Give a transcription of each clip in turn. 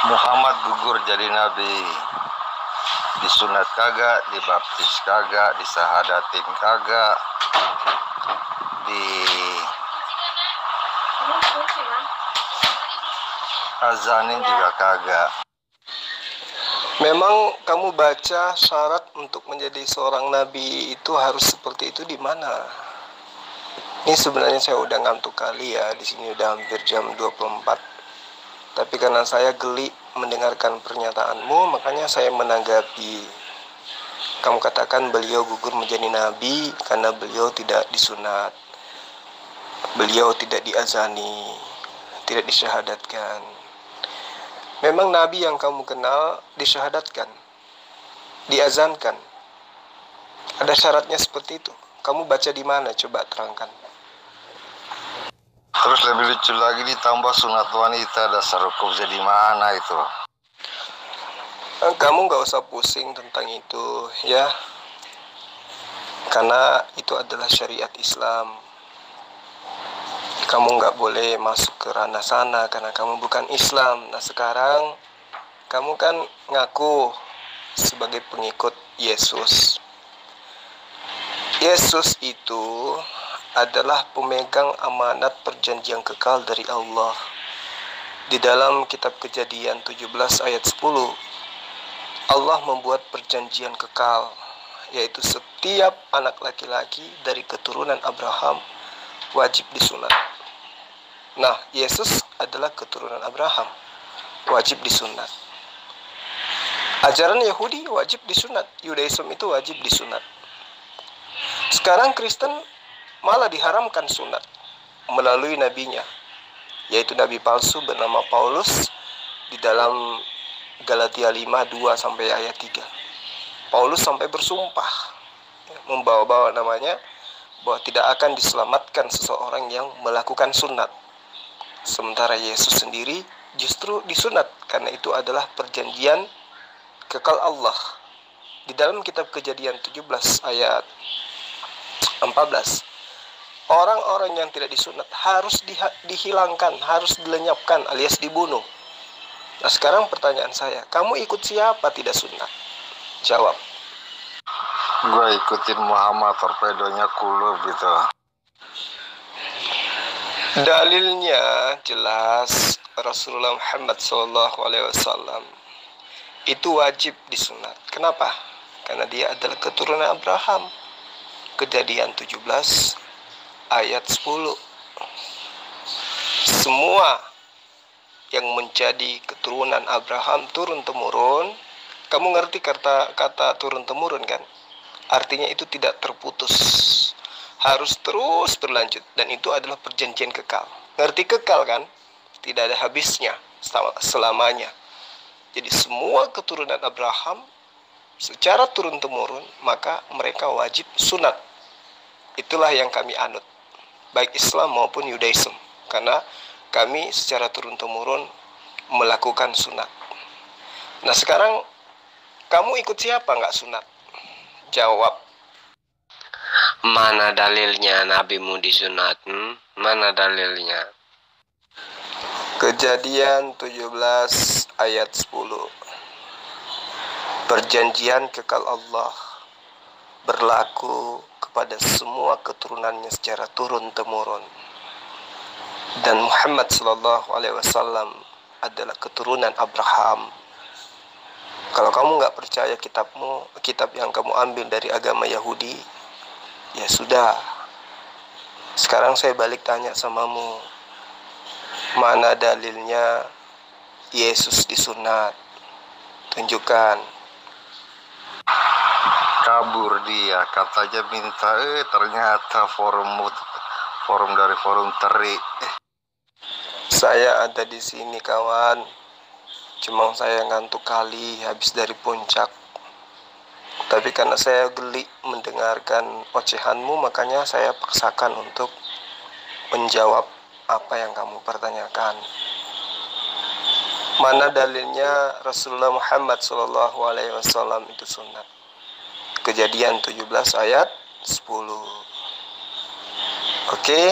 Muhammad gugur jadi nabi disunat kagak dibaptis kagak disahadatin kagak di azanin juga kagak Memang kamu baca syarat untuk menjadi seorang nabi itu harus seperti itu di mana? Ini sebenarnya saya udah ngantuk kali ya, di sini udah hampir jam 24. Tapi karena saya geli mendengarkan pernyataanmu, makanya saya menanggapi. Kamu katakan beliau gugur menjadi nabi karena beliau tidak disunat. Beliau tidak diazani, tidak disyahadatkan. Memang nabi yang kamu kenal disyahadatkan, diazankan. Ada syaratnya seperti itu. Kamu baca di mana? Coba terangkan. Terus lebih lucu lagi ditambah sunat wanita dasar hukum jadi mana itu Kamu nggak usah pusing tentang itu, ya. Karena itu adalah syariat Islam. Kamu nggak boleh masuk ke ranah sana karena kamu bukan Islam. Nah sekarang kamu kan ngaku sebagai pengikut Yesus. Yesus itu adalah pemegang amanat perjanjian kekal dari Allah. Di dalam kitab Kejadian 17 ayat 10, Allah membuat perjanjian kekal, yaitu setiap anak laki-laki dari keturunan Abraham wajib disunat. Nah, Yesus adalah keturunan Abraham, wajib disunat. Ajaran Yahudi wajib disunat, Yudaism itu wajib disunat. Sekarang Kristen malah diharamkan sunat melalui nabinya, yaitu nabi palsu bernama Paulus di dalam Galatia 5 2 sampai ayat 3. Paulus sampai bersumpah ya, membawa-bawa namanya bahwa tidak akan diselamatkan seseorang yang melakukan sunat. Sementara Yesus sendiri justru disunat karena itu adalah perjanjian kekal Allah. Di dalam kitab Kejadian 17 ayat 14 orang-orang yang tidak disunat harus diha- dihilangkan, harus dilenyapkan alias dibunuh. Nah sekarang pertanyaan saya, kamu ikut siapa tidak sunat? Jawab. gue ikutin Muhammad torpedonya kulur gitu Dalilnya jelas Rasulullah Muhammad SAW itu wajib disunat. Kenapa? Karena dia adalah keturunan Abraham. Kejadian 17 ayat 10. Semua yang menjadi keturunan Abraham turun temurun. Kamu ngerti kata kata turun temurun kan? Artinya itu tidak terputus. Harus terus berlanjut dan itu adalah perjanjian kekal. Ngerti kekal kan? Tidak ada habisnya selama- selamanya. Jadi semua keturunan Abraham secara turun temurun maka mereka wajib sunat. Itulah yang kami anut baik Islam maupun Yudaism karena kami secara turun temurun melakukan sunat. Nah sekarang kamu ikut siapa nggak sunat? Jawab. Mana dalilnya nabimu disunat? Hmm? Mana dalilnya? Kejadian 17 ayat 10 Perjanjian kekal Allah berlaku kepada semua keturunannya secara turun temurun dan Muhammad Sallallahu Alaihi Wasallam adalah keturunan Abraham. Kalau kamu nggak percaya kitabmu, kitab yang kamu ambil dari agama Yahudi, ya sudah. Sekarang saya balik tanya samamu, mana dalilnya Yesus disunat? Tunjukkan. Kabur dia katanya minta eh ternyata forum forum dari forum teri Saya ada di sini kawan. Cuma saya ngantuk kali habis dari puncak. Tapi karena saya geli mendengarkan ocehanmu, makanya saya paksakan untuk menjawab apa yang kamu pertanyakan. Mana dalilnya Rasulullah Muhammad Wasallam itu sunat? Kejadian 17 ayat 10. Oke.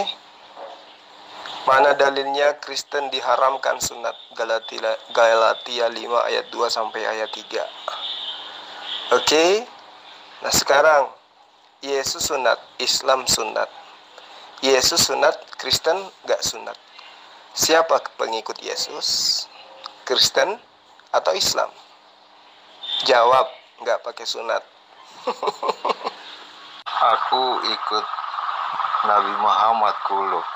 Mana dalilnya Kristen diharamkan sunat? Galatia, Galatia 5 ayat 2 sampai ayat 3. Oke. Okay? Nah, sekarang Yesus sunat, Islam sunat. Yesus sunat, Kristen gak sunat. Siapa pengikut Yesus? Kristen atau Islam? Jawab, nggak pakai sunat. Aku ikut Nabi Muhammad kulub.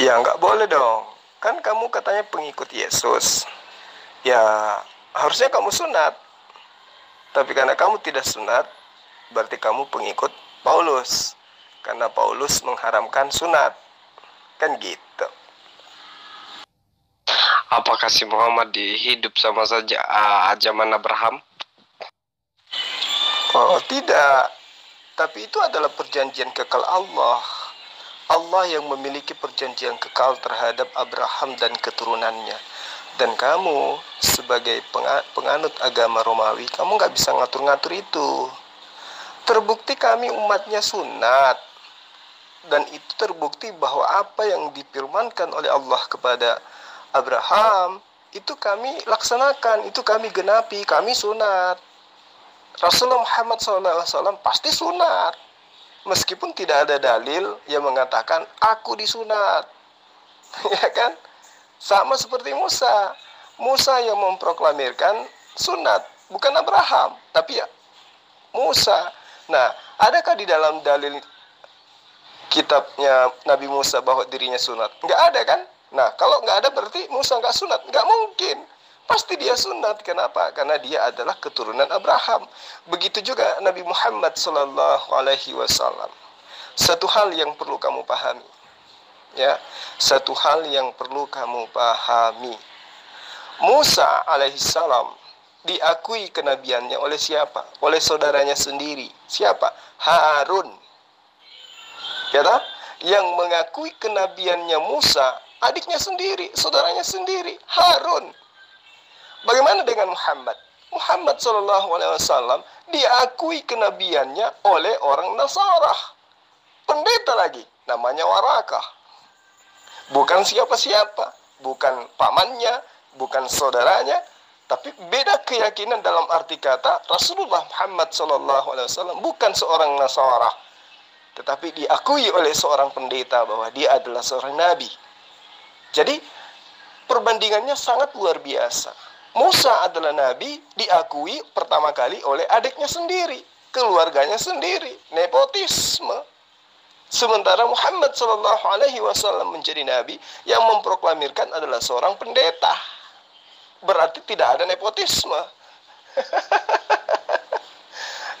Ya nggak boleh dong. Kan kamu katanya pengikut Yesus. Ya harusnya kamu sunat. Tapi karena kamu tidak sunat, berarti kamu pengikut Paulus. Karena Paulus mengharamkan sunat. Kan gitu. Apakah si Muhammad dihidup sama saja uh, zaman Abraham? Oh, tidak. Tapi itu adalah perjanjian kekal Allah. Allah yang memiliki perjanjian kekal terhadap Abraham dan keturunannya. Dan kamu sebagai penganut agama Romawi, kamu nggak bisa ngatur-ngatur itu. Terbukti kami umatnya sunat. Dan itu terbukti bahwa apa yang difirmankan oleh Allah kepada Abraham, itu kami laksanakan, itu kami genapi, kami sunat. Rasulullah Muhammad SAW pasti sunat. Meskipun tidak ada dalil yang mengatakan aku disunat. Ya kan? Sama seperti Musa. Musa yang memproklamirkan sunat bukan Abraham tapi ya Musa. Nah adakah di dalam dalil kitabnya Nabi Musa bahwa dirinya sunat? Nggak ada kan? Nah kalau nggak ada berarti Musa nggak sunat. Nggak mungkin Pasti dia sunat. Kenapa? Karena dia adalah keturunan Abraham. Begitu juga Nabi Muhammad Sallallahu Alaihi Wasallam. Satu hal yang perlu kamu pahami, ya, satu hal yang perlu kamu pahami. Musa alaihissalam diakui kenabiannya oleh siapa? Oleh saudaranya sendiri. Siapa? Harun. Ya? Yang mengakui kenabiannya Musa, adiknya sendiri, saudaranya sendiri, Harun. Bagaimana dengan Muhammad? Muhammad Shallallahu Alaihi Wasallam diakui kenabiannya oleh orang Nasara, pendeta lagi, namanya Warakah. Bukan siapa-siapa, bukan pamannya, bukan saudaranya, tapi beda keyakinan dalam arti kata Rasulullah Muhammad Shallallahu Alaihi Wasallam bukan seorang Nasara, tetapi diakui oleh seorang pendeta bahwa dia adalah seorang nabi. Jadi perbandingannya sangat luar biasa. Musa adalah nabi diakui pertama kali oleh adiknya sendiri, keluarganya sendiri, nepotisme. Sementara Muhammad Shallallahu Alaihi Wasallam menjadi nabi yang memproklamirkan adalah seorang pendeta. Berarti tidak ada nepotisme.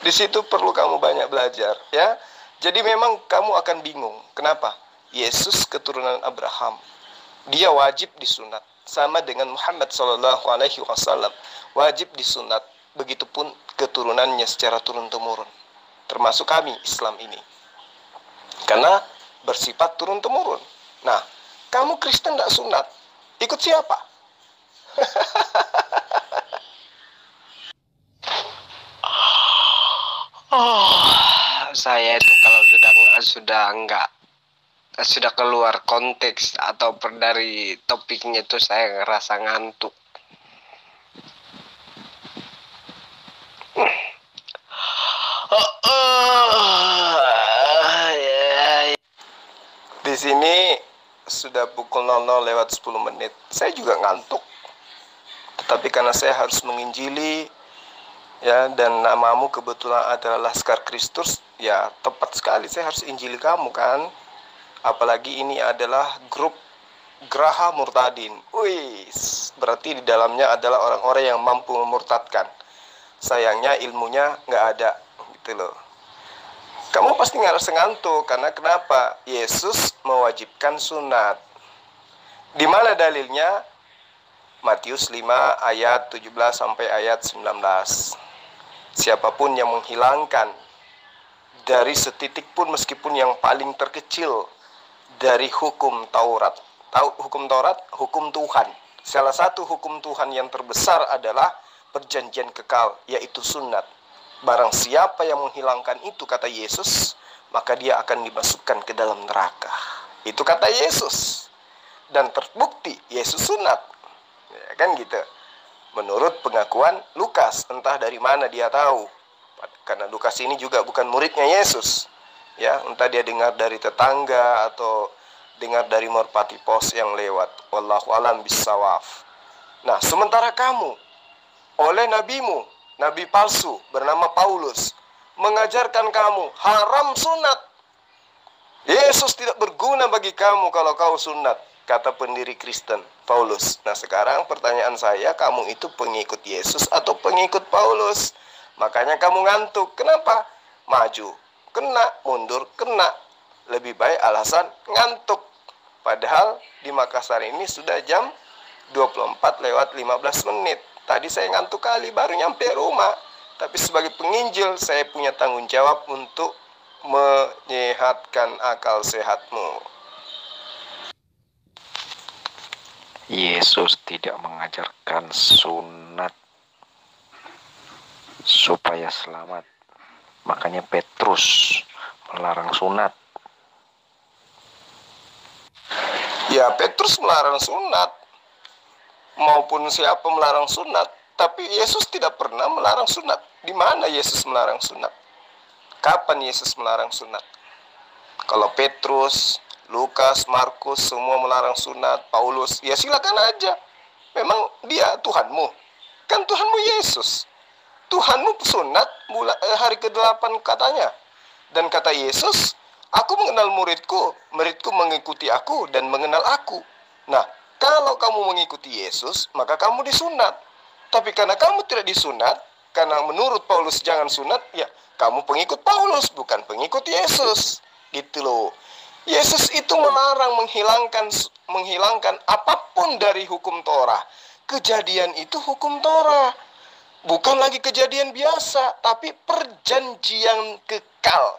Di situ perlu kamu banyak belajar, ya. Jadi memang kamu akan bingung. Kenapa? Yesus keturunan Abraham. Dia wajib disunat sama dengan Muhammad Sallallahu Alaihi Wasallam. Wajib disunat begitupun keturunannya secara turun temurun termasuk kami Islam ini. Karena bersifat turun temurun nah kamu Kristen tidak sunat ikut siapa? Oh saya itu kalau sudah sudah enggak sudah keluar konteks atau per dari topiknya itu saya ngerasa ngantuk. Di sini sudah pukul 00 lewat 10 menit. Saya juga ngantuk. Tetapi karena saya harus menginjili ya dan namamu kebetulan adalah Laskar Kristus, ya tepat sekali saya harus injili kamu kan apalagi ini adalah grup Graha Murtadin. Wih, berarti di dalamnya adalah orang-orang yang mampu memurtadkan. Sayangnya ilmunya nggak ada, gitu loh. Kamu pasti nggak ngantuk karena kenapa? Yesus mewajibkan sunat. Di mana dalilnya? Matius 5 ayat 17 sampai ayat 19. Siapa pun yang menghilangkan dari setitik pun meskipun yang paling terkecil dari hukum Taurat. Tahu hukum Taurat? Hukum Tuhan. Salah satu hukum Tuhan yang terbesar adalah perjanjian kekal, yaitu sunat. Barang siapa yang menghilangkan itu, kata Yesus, maka dia akan dimasukkan ke dalam neraka. Itu kata Yesus. Dan terbukti Yesus sunat. Ya, kan gitu. Menurut pengakuan Lukas, entah dari mana dia tahu. Karena Lukas ini juga bukan muridnya Yesus. Ya, entah dia dengar dari tetangga atau dengar dari merpati pos yang lewat. Wallahu alam bisawaf. Nah, sementara kamu oleh nabimu, nabi palsu bernama Paulus, mengajarkan kamu haram sunat. Yesus tidak berguna bagi kamu kalau kau sunat, kata pendiri Kristen Paulus. Nah sekarang pertanyaan saya, kamu itu pengikut Yesus atau pengikut Paulus? Makanya kamu ngantuk. Kenapa? Maju, kena, mundur, kena. Lebih baik alasan ngantuk. Padahal di Makassar ini sudah jam 24 lewat 15 menit. Tadi saya ngantuk kali baru nyampe rumah. Tapi sebagai penginjil saya punya tanggung jawab untuk menyehatkan akal sehatmu. Yesus tidak mengajarkan sunat supaya selamat. Makanya Petrus melarang sunat. Ya, Petrus melarang sunat. Maupun siapa melarang sunat. Tapi Yesus tidak pernah melarang sunat. Di mana Yesus melarang sunat? Kapan Yesus melarang sunat? Kalau Petrus, Lukas, Markus semua melarang sunat, Paulus, ya silakan aja. Memang dia Tuhanmu. Kan Tuhanmu Yesus. Tuhanmu sunat eh, hari ke-8 katanya. Dan kata Yesus, aku mengenal muridku, muridku mengikuti aku dan mengenal aku. Nah, kalau kamu mengikuti Yesus, maka kamu disunat. Tapi karena kamu tidak disunat, karena menurut Paulus jangan sunat, ya kamu pengikut Paulus, bukan pengikut Yesus. Gitu loh. Yesus itu melarang menghilangkan menghilangkan apa pun dari hukum Torah. Kejadian itu hukum Torah. Bukan lagi kejadian biasa, tapi perjanjian kekal.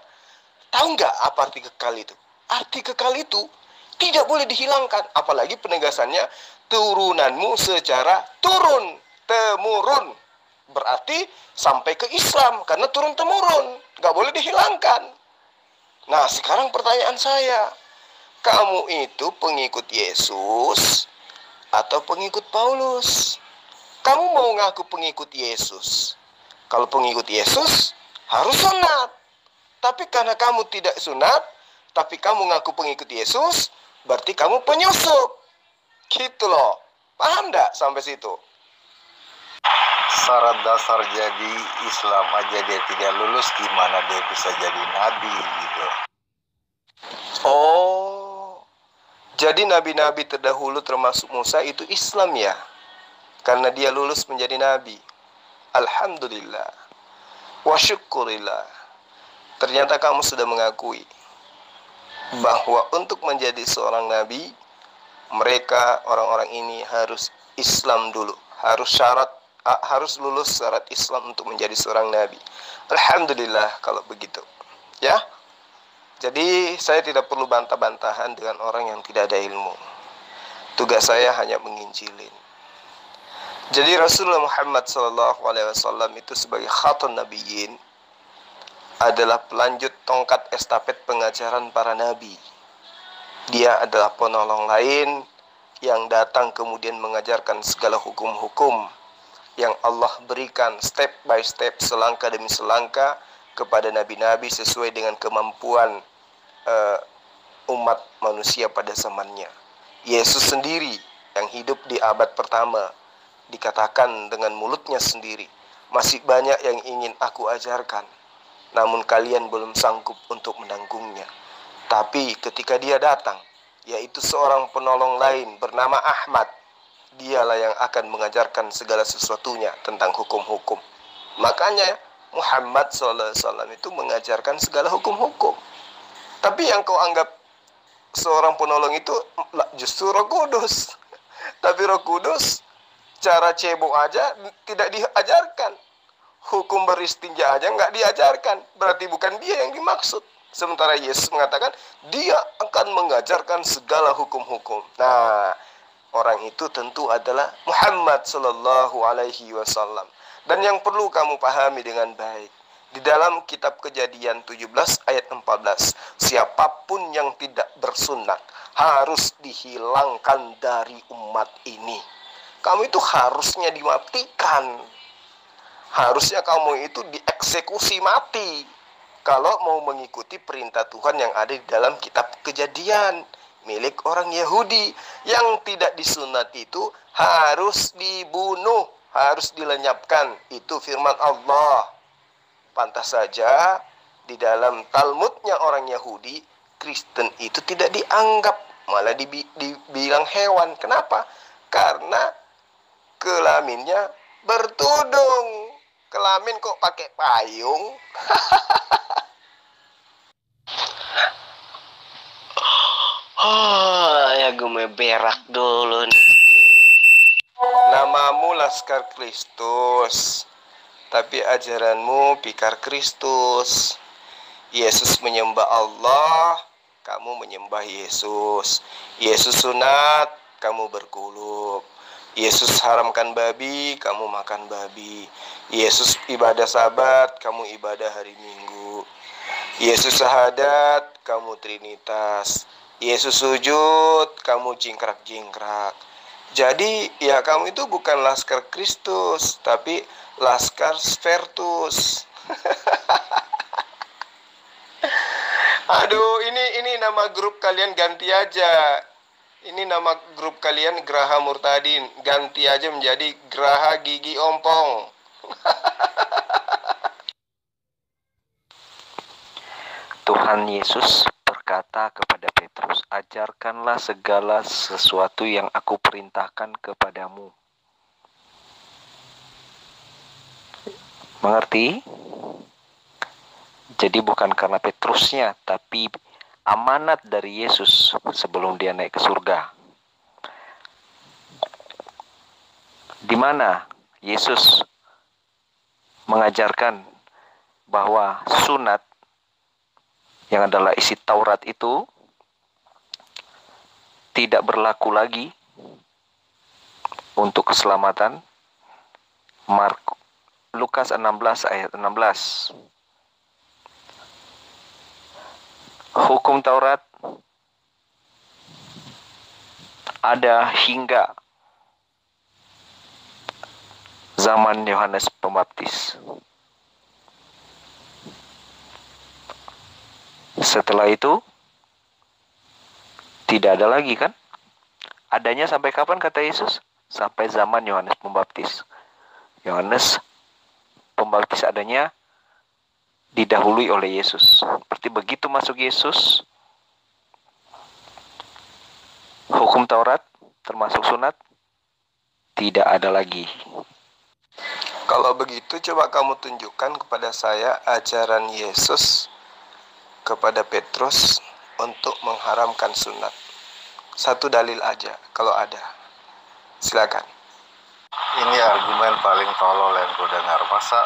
Tahu nggak apa arti kekal itu? Arti kekal itu tidak boleh dihilangkan. Apalagi penegasannya turunanmu secara turun, temurun. Berarti sampai ke Islam karena turun temurun, nggak boleh dihilangkan. Nah sekarang pertanyaan saya, kamu itu pengikut Yesus atau pengikut Paulus? Kamu mau ngaku pengikut Yesus. Kalau pengikut Yesus, harus sunat. Tapi karena kamu tidak sunat, tapi kamu ngaku pengikut Yesus, berarti kamu penyusup. Gitu loh. Paham enggak sampai situ? Syarat dasar jadi Islam aja dia tidak lulus, gimana dia bisa jadi nabi gitu. Oh, jadi nabi-nabi terdahulu termasuk Musa itu Islam ya? Karena dia lulus menjadi nabi. Alhamdulillah. Wa syukurillah. Ternyata kamu sudah mengakui bahwa untuk menjadi seorang nabi, mereka orang-orang ini harus Islam dulu, harus syarat harus lulus syarat Islam untuk menjadi seorang nabi. Alhamdulillah kalau begitu. Ya. Jadi saya tidak perlu bantah-bantahan dengan orang yang tidak ada ilmu. Tugas saya hanya menginjilin. Jadi Rasulullah Muhammad SAW itu sebagai khatun nabiyin adalah pelanjut tongkat estafet pengajaran para nabi. Dia adalah penolong lain yang datang kemudian mengajarkan segala hukum-hukum yang Allah berikan step by step selangkah demi selangkah kepada nabi-nabi sesuai dengan kemampuan uh, umat manusia pada zamannya. Yesus sendiri yang hidup di abad pertama dikatakan dengan mulutnya sendiri, masih banyak yang ingin aku ajarkan, namun kalian belum sanggup untuk menanggungnya. Tapi ketika dia datang, yaitu seorang penolong lain bernama Ahmad, dialah yang akan mengajarkan segala sesuatunya tentang hukum-hukum. Makanya Muhammad SAW itu mengajarkan segala hukum-hukum. Tapi yang kau anggap seorang penolong itu justru Roh Kudus. Tapi Roh Kudus cara cebok aja tidak diajarkan. Hukum beristinja aja nggak diajarkan. Berarti bukan dia yang dimaksud. Sementara Yesus mengatakan dia akan mengajarkan segala hukum-hukum. Nah, orang itu tentu adalah Muhammad Sallallahu Alaihi Wasallam. Dan yang perlu kamu pahami dengan baik, Di dalam kitab kejadian 17 ayat 14, siapa pun yang tidak bersunat harus dihilangkan dari umat ini. Kamu itu harusnya dimatikan. Harusnya kamu itu dieksekusi mati. Kalau mau mengikuti perintah Tuhan yang ada di dalam kitab kejadian milik orang Yahudi yang tidak disunat itu harus dibunuh, harus dilenyapkan. Itu firman Allah. Pantas saja di dalam Talmudnya orang Yahudi, Kristen itu tidak dianggap, malah dibi dibilang hewan. Kenapa? Karena kelaminnya bertudung. Kelamin kok pakai payung? Oh, ya gue mau berak dulu nih. Namamu Laskar Kristus, tapi ajaranmu Pikar Kristus. Yesus menyembah Allah, kamu menyembah Yesus. Yesus sunat, kamu berkuluk. Yesus haramkan babi, kamu makan babi. Yesus ibadah sabat, kamu ibadah hari Minggu. Yesus sahadat, kamu trinitas. Yesus sujud, kamu jingkrak-jingkrak. Jadi ya kamu itu bukan laskar Kristus, tapi laskar Spertus. Aduh, ini ini nama grup kalian ganti aja. Ini nama grup kalian Graha Murtadin, ganti aja menjadi Graha Gigi Ompong. Tuhan Yesus berkata kepada Petrus, "Ajarkanlah segala sesuatu yang aku perintahkan kepadamu." Mengerti? Jadi bukan karena Petrusnya, tapi amanat dari Yesus sebelum dia naik ke surga. Di mana Yesus mengajarkan bahwa sunat yang adalah isi Taurat itu tidak berlaku lagi untuk keselamatan. Mark Lukas 16 ayat 16. Hukum Taurat ada hingga zaman Yohanes Pembaptis. Setelah itu tidak ada lagi kan? Adanya sampai kapan kata Yesus? Sampai zaman Yohanes Pembaptis. Yohanes Pembaptis adanya didahului oleh Yesus. Seperti begitu masuk Yesus, hukum Taurat termasuk sunat tidak ada lagi. Kalau begitu coba kamu tunjukkan kepada saya ajaran Yesus kepada Petrus untuk mengharamkan sunat. Satu dalil aja kalau ada. Silakan. Ini argumen paling tolol yang gue dengar. Masa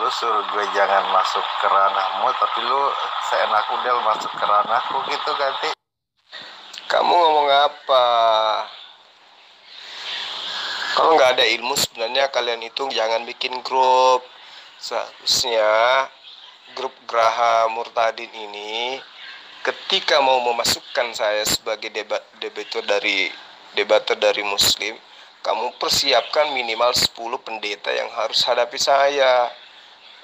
lu suruh gue jangan masuk ke ranahmu, tapi lu seenak udel masuk ke ranahku gitu ganti. Kamu ngomong apa? Kalau nggak ada ilmu sebenarnya kalian itu jangan bikin grup. Seharusnya grup Graha Murtadin ini ketika mau memasukkan saya sebagai debat debater dari debater dari muslim kamu persiapkan minimal 10 pendeta yang harus hadapi saya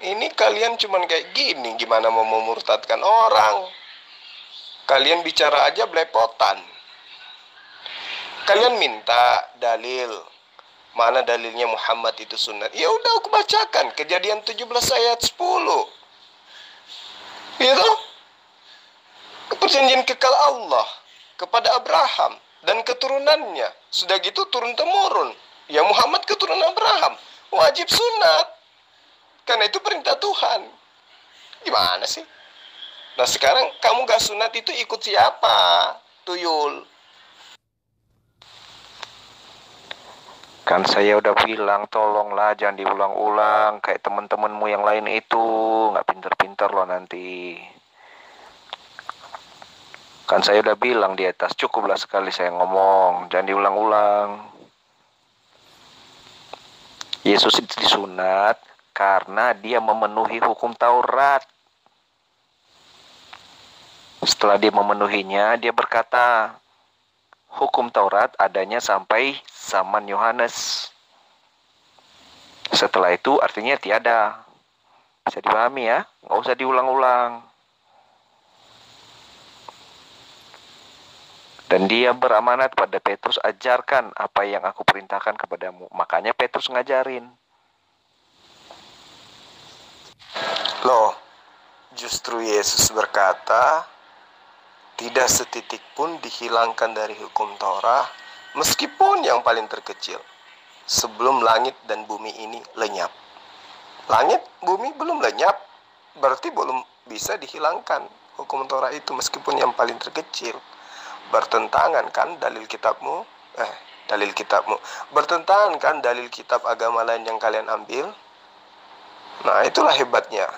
ini kalian cuman kayak gini gimana mau memurtadkan orang? Kalian bicara aja belepotan. Kalian minta dalil mana dalilnya Muhammad itu sunat ya udah aku bacakan kejadian 17 ayat 10 itu perjanjian kekal Allah kepada Abraham dan keturunannya. Sudah gitu turun temurun. Ya Muhammad keturunan Abraham. Wajib sunat karena itu perintah Tuhan. Gimana sih? Nah sekarang kamu gak sunat itu ikut siapa? Tuyul. Kan saya udah bilang tolonglah jangan diulang-ulang kayak teman-temanmu yang lain itu. Nggak pinter-pinter loh nanti. Kan saya udah bilang di atas cukuplah sekali saya ngomong. Jangan diulang-ulang. Yesus itu disunat karena dia memenuhi hukum Taurat. Setelah dia memenuhinya, dia berkata, hukum Taurat adanya sampai zaman Yohanes. Setelah itu artinya tiada. Bisa dipahami ya, nggak usah diulang-ulang. Dan dia beramanat pada Petrus, ajarkan apa yang aku perintahkan kepadamu. Makanya Petrus ngajarin. Loh, justru Yesus berkata, tidak setitik pun dihilangkan dari hukum Torah, meskipun yang paling terkecil, sebelum langit dan bumi ini lenyap. Langit, bumi belum lenyap, berarti belum bisa dihilangkan hukum Torah itu meskipun yang paling terkecil. Bertentangan kan dalil kitabmu? Eh dalil kitabmu. Bertentangan kan dalil kitab agama lain yang kalian ambil nah itulah hebatnya.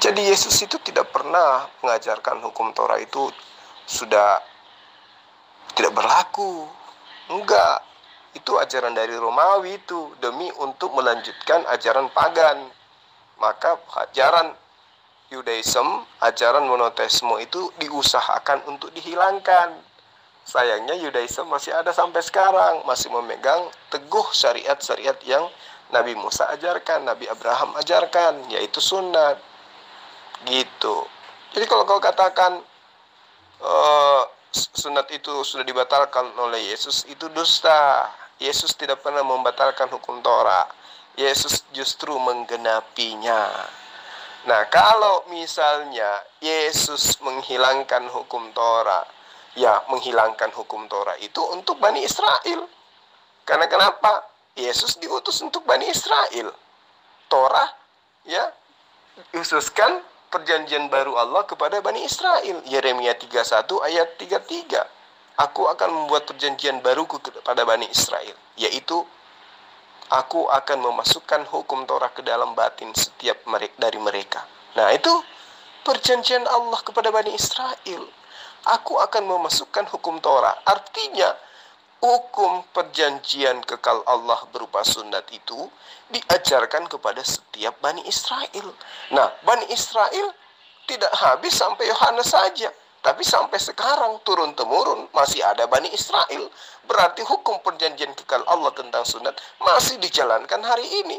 Jadi Yesus itu tidak pernah mengajarkan hukum Torah itu sudah tidak berlaku. Enggak. Itu ajaran dari Romawi itu demi untuk melanjutkan ajaran pagan. Maka ajaran Yudaism, ajaran monoteisme itu diusahakan untuk dihilangkan. Sayangnya Yudaism masih ada sampai sekarang, masih memegang teguh syariat-syariat yang Nabi Musa ajarkan, Nabi Abraham ajarkan, yaitu sunat. Gitu. Jadi kalau kau katakan uh, sunat itu sudah dibatalkan oleh Yesus, itu dusta. Yesus tidak pernah membatalkan hukum Torah. Yesus justru menggenapinya. Nah, kalau misalnya Yesus menghilangkan hukum Torah, ya menghilangkan hukum Torah itu untuk Bani Israel. Karena kenapa? Yesus diutus untuk Bani Israel. Torah ya diususkan perjanjian baru Allah kepada Bani Israel. Yeremia 31 ayat 33. Aku akan membuat perjanjian baru kepada Bani Israel, yaitu aku akan memasukkan hukum Torah ke dalam batin setiap dari mereka. Nah, itu perjanjian Allah kepada Bani Israel. Aku akan memasukkan hukum Torah. Artinya, hukum perjanjian kekal Allah berupa sunat itu diajarkan kepada setiap Bani Israel. Nah, Bani Israel tidak habis sampai Yohanes saja. Tapi sampai sekarang turun temurun masih ada Bani Israel. Berarti hukum perjanjian kekal Allah tentang sunat masih dijalankan hari ini.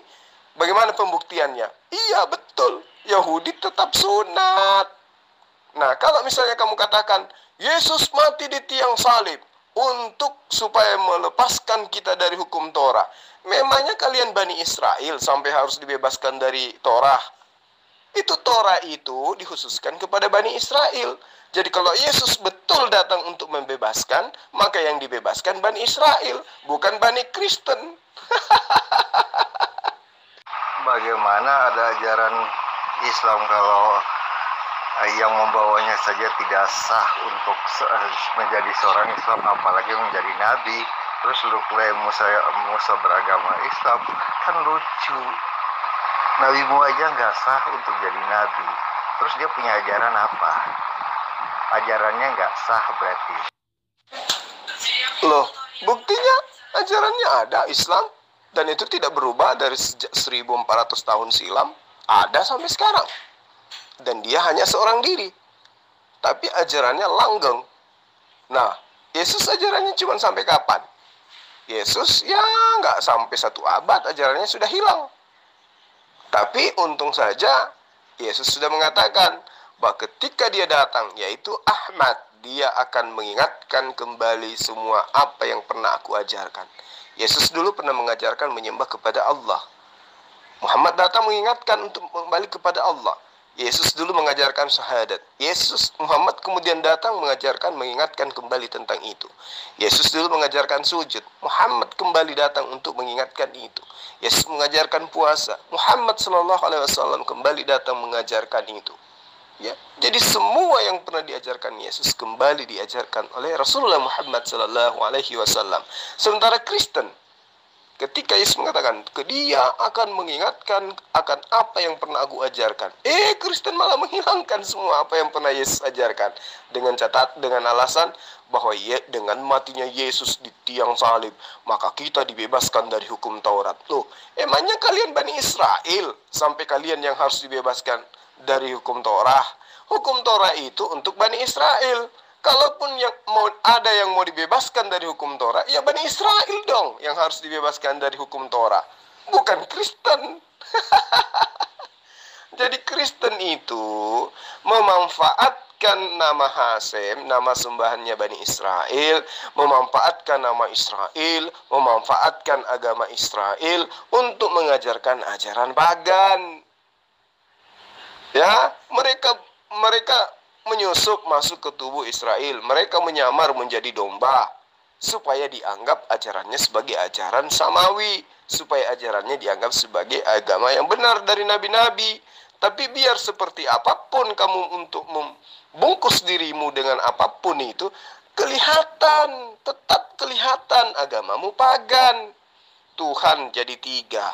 Bagaimana pembuktiannya? Iya betul. Yahudi tetap sunat. Nah kalau misalnya kamu katakan Yesus mati di tiang salib untuk supaya melepaskan kita dari hukum Torah. Memangnya kalian Bani Israel sampai harus dibebaskan dari Torah? Itu Torah itu dikhususkan kepada Bani Israel. Jadi kalau Yesus betul datang untuk membebaskan, maka yang dibebaskan Bani Israel, bukan Bani Kristen. Bagaimana ada ajaran Islam kalau yang membawanya saja tidak sah untuk menjadi seorang Islam, apalagi menjadi nabi. Terus lu klaim Musa, Musa beragama Islam, kan lucu. Nabimu aja nggak sah untuk jadi nabi. Terus dia punya ajaran apa? ajarannya nggak sah berarti. Loh, buktinya ajarannya ada Islam dan itu tidak berubah dari sejak 1400 tahun silam, ada sampai sekarang. Dan dia hanya seorang diri. Tapi ajarannya langgeng. Nah, Yesus ajarannya cuma sampai kapan? Yesus ya nggak sampai satu abad ajarannya sudah hilang. Tapi untung saja Yesus sudah mengatakan bahwa ketika dia datang yaitu Ahmad dia akan mengingatkan kembali semua apa yang pernah aku ajarkan. Yesus dulu pernah mengajarkan menyembah kepada Allah. Muhammad datang mengingatkan untuk kembali kepada Allah. Yesus dulu mengajarkan syahadat. Yesus Muhammad kemudian datang mengajarkan mengingatkan kembali tentang itu. Yesus dulu mengajarkan sujud. Muhammad kembali datang untuk mengingatkan itu. Yesus mengajarkan puasa. Muhammad Shallallahu Alaihi Wasallam kembali datang mengajarkan itu. Ya, jadi semua yang pernah diajarkan Yesus kembali diajarkan oleh Rasulullah Muhammad Sallallahu Alaihi Wasallam. Sementara Kristen, Ketika Yesus mengatakan, dia akan mengingatkan akan apa yang pernah aku ajarkan. Eh, Kristen malah menghilangkan semua apa yang pernah Yesus ajarkan. Dengan catat, dengan alasan bahwa ye, dengan matinya Yesus di tiang salib, maka kita dibebaskan dari hukum Taurat. Loh, emangnya kalian Bani Israel sampai kalian yang harus dibebaskan dari hukum Torah? Hukum Torah itu untuk Bani Israel. Kalaupun yang mau ada yang mau dibebaskan dari hukum Torah, ya Bani Israel dong yang harus dibebaskan dari hukum Torah, bukan Kristen. Jadi Kristen itu memanfaatkan nama Hasem, nama sembahannya Bani Israel, memanfaatkan nama Israel, memanfaatkan agama Israel untuk mengajarkan ajaran pagan. Ya, mereka mereka menyusup masuk ke tubuh Israel. Mereka menyamar menjadi domba supaya dianggap ajarannya sebagai ajaran samawi, supaya ajarannya dianggap sebagai agama yang benar dari nabi-nabi. Tapi biar seperti apa pun kamu untuk membungkus dirimu dengan apa pun itu, kelihatan, tetap kelihatan agamamu pagan. Tuhan jadi tiga,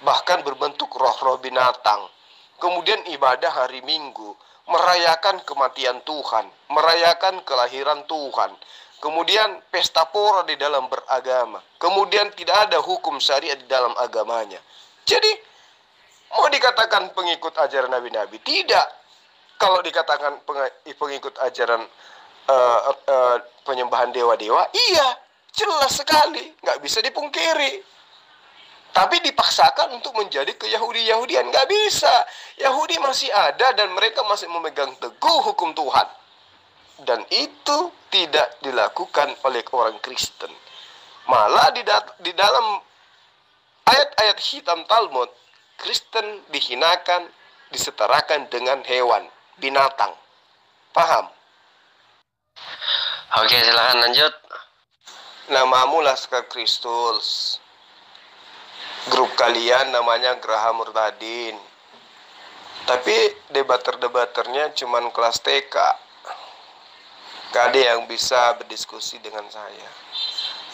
bahkan berbentuk roh-roh binatang. Kemudian ibadah hari Minggu, merayakan kematian Tuhan, merayakan kelahiran Tuhan. Kemudian pesta pora di dalam beragama. Kemudian tidak ada hukum syariat di dalam agamanya. Jadi mau dikatakan pengikut ajaran nabi-nabi? Tidak. Kalau dikatakan pengikut ajaran uh, uh, penyembahan dewa-dewa, iya, jelas sekali, nggak bisa dipungkiri. Tapi dipaksakan untuk menjadi ke Yahudi-Yahudian. Nggak bisa. Yahudi masih ada dan mereka masih memegang teguh hukum Tuhan. Dan itu tidak dilakukan oleh orang Kristen. Malah di, di dalam ayat-ayat hitam Talmud, Kristen dihinakan, disetarakan dengan hewan, binatang. Paham? Oke, silahkan lanjut. Namamu Laskar Kristus grup kalian namanya Graha Murtadin. Tapi debater-debaternya cuman kelas TK gak ada yang bisa berdiskusi dengan saya.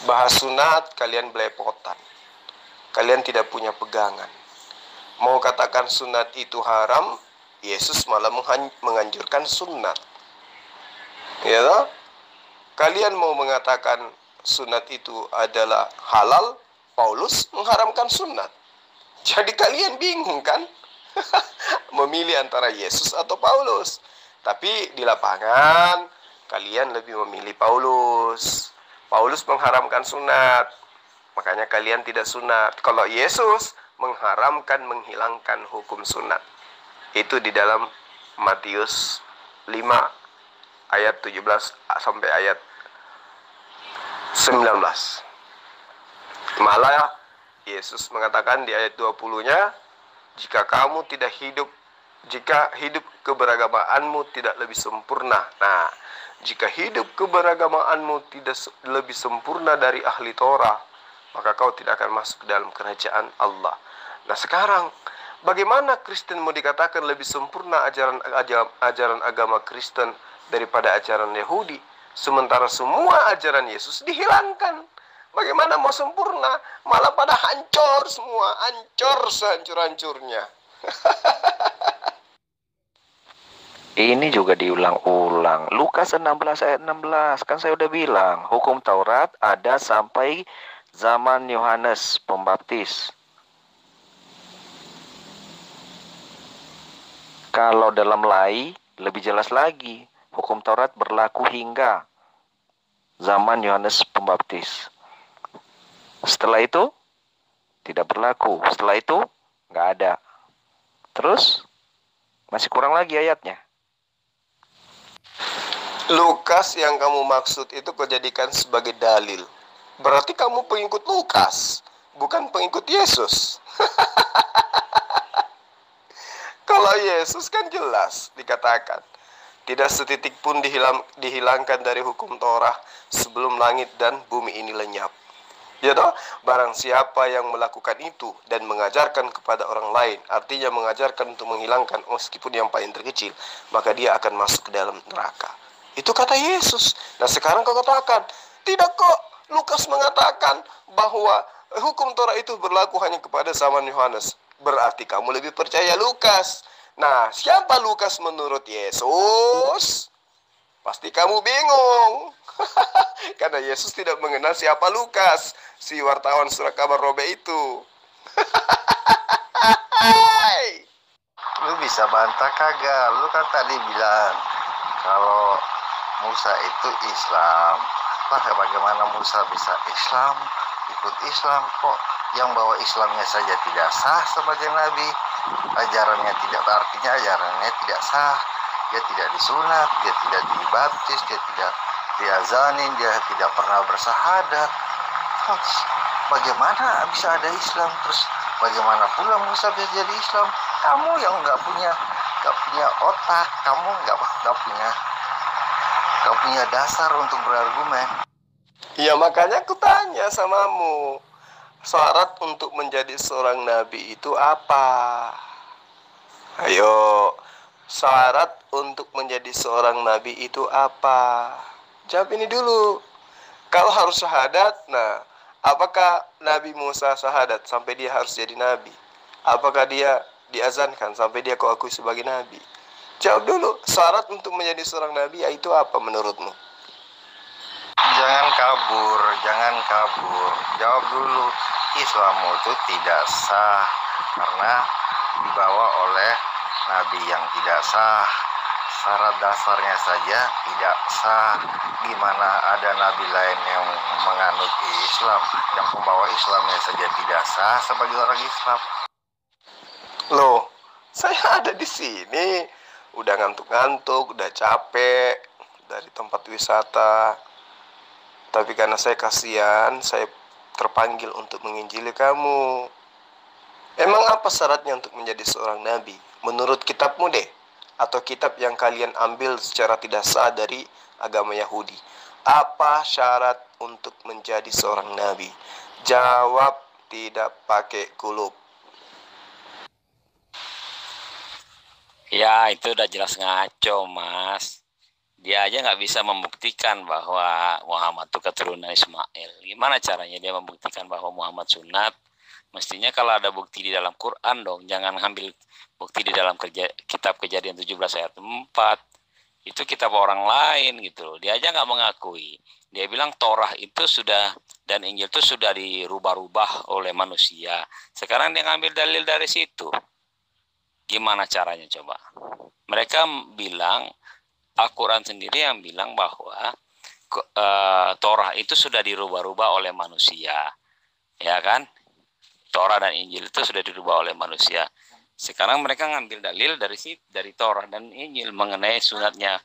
Bahas sunat kalian belepotan. Kalian tidak punya pegangan. Mau katakan sunat itu haram Yesus malah menganjurkan sunat. Ya kalian mau mengatakan sunat itu adalah halal Paulus mengharamkan sunat. Jadi kalian bingung kan? Memilih antara Yesus atau Paulus. Tapi di lapangan kalian lebih memilih Paulus. Paulus mengharamkan sunat. Makanya kalian tidak sunat. Kalau Yesus mengharamkan menghilangkan hukum sunat. Itu di dalam Matius 5 ayat 17 sampai ayat 19. Malah Yesus mengatakan di ayat 20-nya, jika kamu tidak hidup jika hidup keberagamaanmu tidak lebih sempurna. Nah, jika hidup keberagamaanmu tidak lebih sempurna dari ahli Torah, maka kau tidak akan masuk ke dalam kerajaan Allah. Nah, sekarang bagaimana Kristen mau dikatakan lebih sempurna ajaran ajaran agama Kristen daripada ajaran Yahudi? Sementara semua ajaran Yesus dihilangkan. Bagaimana mau sempurna? Malah pada hancur semua, hancur sehancur-hancurnya. Ini juga diulang-ulang. Lukas 16 ayat 16. Kan saya udah bilang, hukum Taurat ada sampai zaman Yohanes Pembaptis. Kalau dalam lai lebih jelas lagi, hukum Taurat berlaku hingga zaman Yohanes Pembaptis. Setelah itu tidak berlaku. Setelah itu nggak ada. Terus masih kurang lagi ayatnya. Lukas yang kamu maksud itu kau jadikan sebagai dalil. Berarti kamu pengikut Lukas, bukan pengikut Yesus. Kalau Yesus kan jelas dikatakan tidak setitik pun dihilang, dihilangkan dari hukum Torah sebelum langit dan bumi ini lenyap. Ya toh, barang siapa yang melakukan itu dan mengajarkan kepada orang lain, artinya mengajarkan untuk menghilangkan meskipun yang paling terkecil, maka dia akan masuk ke dalam neraka. Itu kata Yesus. Nah sekarang kau katakan, tidak kok Lukas mengatakan bahwa hukum Torah itu berlaku hanya kepada zaman Yohanes. Berarti kamu lebih percaya Lukas. Nah, siapa Lukas menurut Yesus? Pasti kamu bingung. Karena Yesus tidak mengenal siapa Lukas, si wartawan surat kabar robe itu. lu bisa bantah kagak? Lu kan tadi bilang kalau Musa itu Islam. Lah bagaimana Musa bisa Islam? Ikut Islam kok. Yang bawa Islamnya saja tidak sah sebagai nabi. Ajarannya tidak artinya ajarannya tidak sah dia tidak disunat dia tidak dibaptis dia tidak diazanin dia tidak pernah bersahadat. Terus bagaimana bisa ada Islam? Terus bagaimana pula Musa bisa jadi Islam? Kamu yang nggak punya nggak punya otak kamu nggak nggak punya nggak punya dasar untuk berargumen. Ya makanya aku tanya samamu Syarat untuk menjadi seorang nabi itu apa? Ayo Syarat untuk menjadi seorang nabi itu apa? Jawab ini dulu Kalau harus syahadat Nah apakah Nabi Musa syahadat sampai dia harus jadi nabi? Apakah dia diazankan sampai dia kau sebagai nabi? Jawab dulu Syarat untuk menjadi seorang nabi itu apa menurutmu? jangan kabur jangan kabur jawab dulu Islammu itu tidak sah karena dibawa oleh nabi yang tidak sah syarat dasarnya saja tidak sah gimana ada nabi lain yang menganut Islam yang membawa Islamnya saja tidak sah sebagai orang Islam Loh, saya ada di sini. Udah ngantuk-ngantuk, udah capek dari tempat wisata. Tapi karena saya kasihan, saya terpanggil untuk menginjili kamu. Emang apa syaratnya untuk menjadi seorang nabi? Menurut kitabmu deh, atau kitab yang kalian ambil secara tidak sah dari agama Yahudi. Apa syarat untuk menjadi seorang nabi? Jawab tidak pakai kulub. Ya itu udah jelas ngaco mas. Dia aja nggak bisa membuktikan bahwa Muhammad itu keturunan Ismail. Gimana caranya dia membuktikan bahwa Muhammad sunat? Mestinya kalau ada bukti di dalam Quran dong, jangan ambil bukti di dalam kerja, kitab kejadian 17 ayat 4. Itu kitab orang lain gitu loh. Dia aja nggak mengakui. Dia bilang Torah itu sudah dan Injil itu sudah dirubah-rubah oleh manusia. Sekarang dia ngambil dalil dari situ. Gimana caranya coba? Mereka bilang Al-Quran sendiri yang bilang bahwa uh, Torah itu sudah dirubah-rubah oleh manusia, ya kan? Torah dan Injil itu sudah dirubah oleh manusia. Sekarang mereka ngambil dalil dari dari Torah dan Injil mengenai sunatnya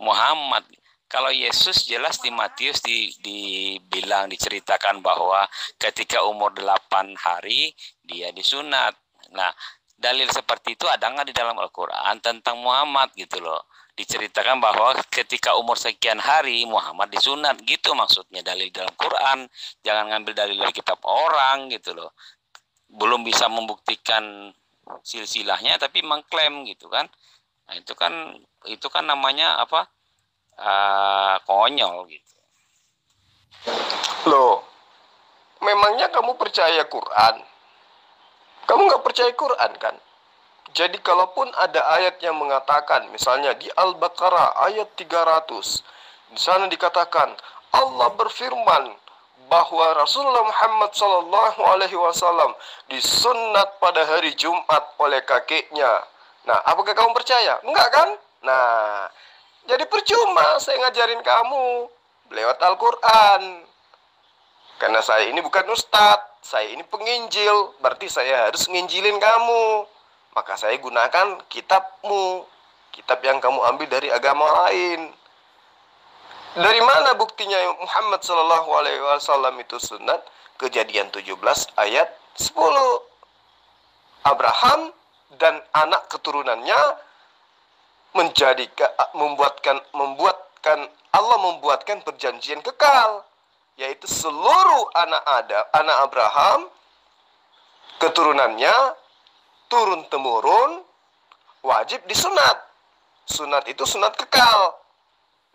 Muhammad. Kalau Yesus jelas di Matius di, dibilang diceritakan bahwa ketika umur 8 hari dia disunat. Nah, dalil seperti itu ada nggak di dalam Al-Quran tentang Muhammad gitu loh diceritakan bahwa ketika umur sekian hari Muhammad disunat gitu maksudnya dalil dalam Quran jangan ngambil dalil dari kitab orang gitu loh belum bisa membuktikan silsilahnya tapi mengklaim gitu kan. Nah, itu kan itu kan namanya apa? Uh, konyol gitu. Loh memangnya kamu percaya Quran? Kamu nggak percaya Quran kan? Jadi kalaupun ada ayat yang mengatakan, misalnya di Al-Baqarah ayat 300, di sana dikatakan Allah berfirman bahwa Rasulullah Muhammad Sallallahu Alaihi Wasallam disunat pada hari Jumat oleh kakeknya. Nah, apakah kamu percaya? Enggak kan? Nah, jadi percuma saya ngajarin kamu lewat Al-Quran. Karena saya ini bukan ustadz, saya ini penginjil, berarti saya harus nginjilin kamu. Maka saya gunakan kitabmu, kitab yang kamu ambil dari agama lain. Dari mana buktinya Muhammad Shallallahu Alaihi Wasallam itu sunat? Kejadian 17 ayat 10. Abraham dan anak keturunannya menjadi membuatkan membuatkan Allah membuatkan perjanjian kekal yaitu seluruh anak ada anak Abraham keturunannya turun temurun wajib disunat sunat itu sunat kekal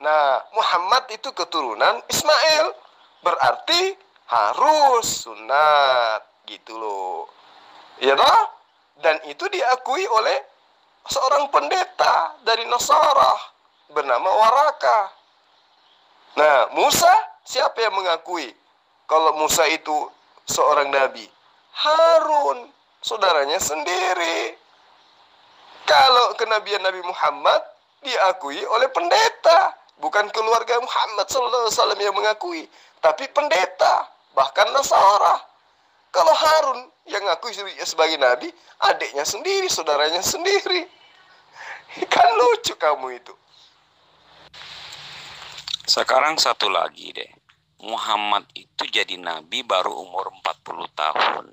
nah Muhammad itu keturunan Ismail. Berarti harus sunat gitu loh. Ya toh? Dan itu diakui oleh seorang pendeta dari Nasara bernama Waraka. Nah Musa siapa yang mengakui kalau Musa itu seorang nabi? Harun saudaranya sendiri. Kalau kenabian Nabi Muhammad diakui oleh pendeta bukan keluarga Muhammad sallallahu alaihi wasallam yang mengakui tapi pendeta bahkan Nasara kalau Harun yang ngaku sebagai nabi, adiknya sendiri, saudaranya sendiri. Kan lucu kamu itu. Sekarang satu lagi deh. Muhammad itu jadi nabi baru umur 40 tahun.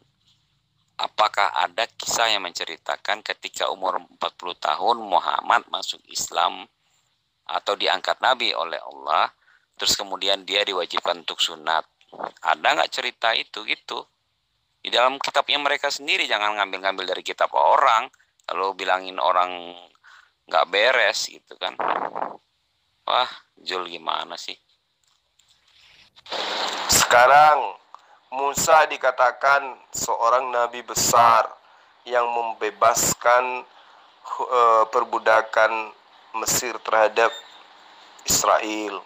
Apakah ada kisah yang menceritakan ketika umur 40 tahun Muhammad masuk Islam atau diangkat nabi oleh Allah, terus kemudian dia diwajibkan untuk sunat? Ada nggak cerita itu gitu? di dalam kitabnya mereka sendiri jangan ngambil-ngambil dari kitab orang lalu bilangin orang nggak beres gitu kan wah Jul gimana sih sekarang Musa dikatakan seorang nabi besar yang membebaskan uh, perbudakan Mesir terhadap Israel.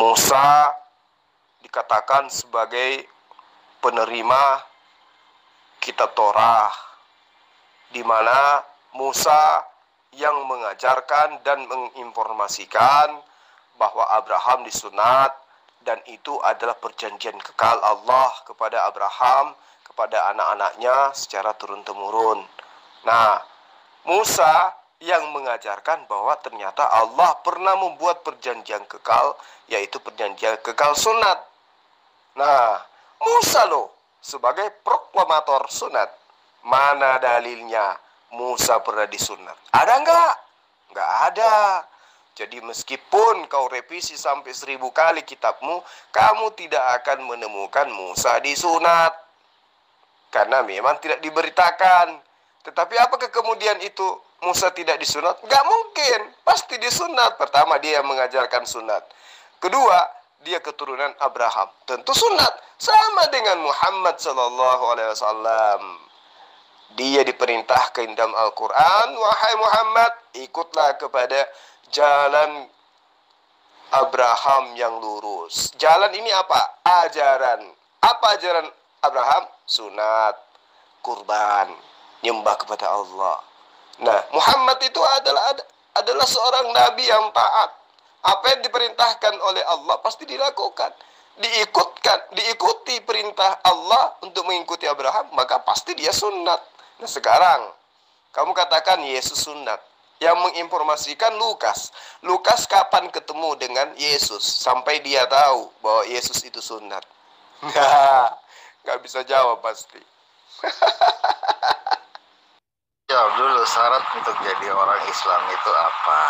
Musa dikatakan sebagai penerima kitab Torah di mana Musa yang mengajarkan dan menginformasikan bahwa Abraham disunat dan itu adalah perjanjian kekal Allah kepada Abraham kepada anak-anaknya secara turun-temurun. Nah, Musa yang mengajarkan bahwa ternyata Allah pernah membuat perjanjian kekal yaitu perjanjian kekal sunat. Nah, Musa loh sebagai proklamator sunat. Mana dalilnya Musa pernah disunat? Ada enggak? Enggak ada. Jadi meskipun kau revisi sampai seribu kali kitabmu, kamu tidak akan menemukan Musa disunat. Karena memang tidak diberitakan. Tetapi apakah kemudian itu Musa tidak disunat? Enggak mungkin. Pasti disunat. Pertama dia mengajarkan sunat. Kedua, dia keturunan Abraham. Tentu sunat sama dengan Muhammad sallallahu alaihi wasallam. Dia diperintahkan dalam Al-Qur'an, wahai Muhammad, ikutlah kepada jalan Abraham yang lurus. Jalan ini apa? Ajaran. Apa ajaran Abraham? Sunat, kurban, nyembah kepada Allah. Nah, Muhammad itu adalah adalah seorang nabi yang taat apa yang diperintahkan oleh Allah pasti dilakukan. Diikutkan, diikuti perintah Allah untuk mengikuti Abraham, maka pasti dia sunat. Nah sekarang, kamu katakan Yesus sunat. Yang menginformasikan Lukas. Lukas kapan ketemu dengan Yesus sampai dia tahu bahwa Yesus itu sunat? Nah, nggak bisa jawab pasti. Jawab dulu syarat untuk jadi orang Islam itu apa?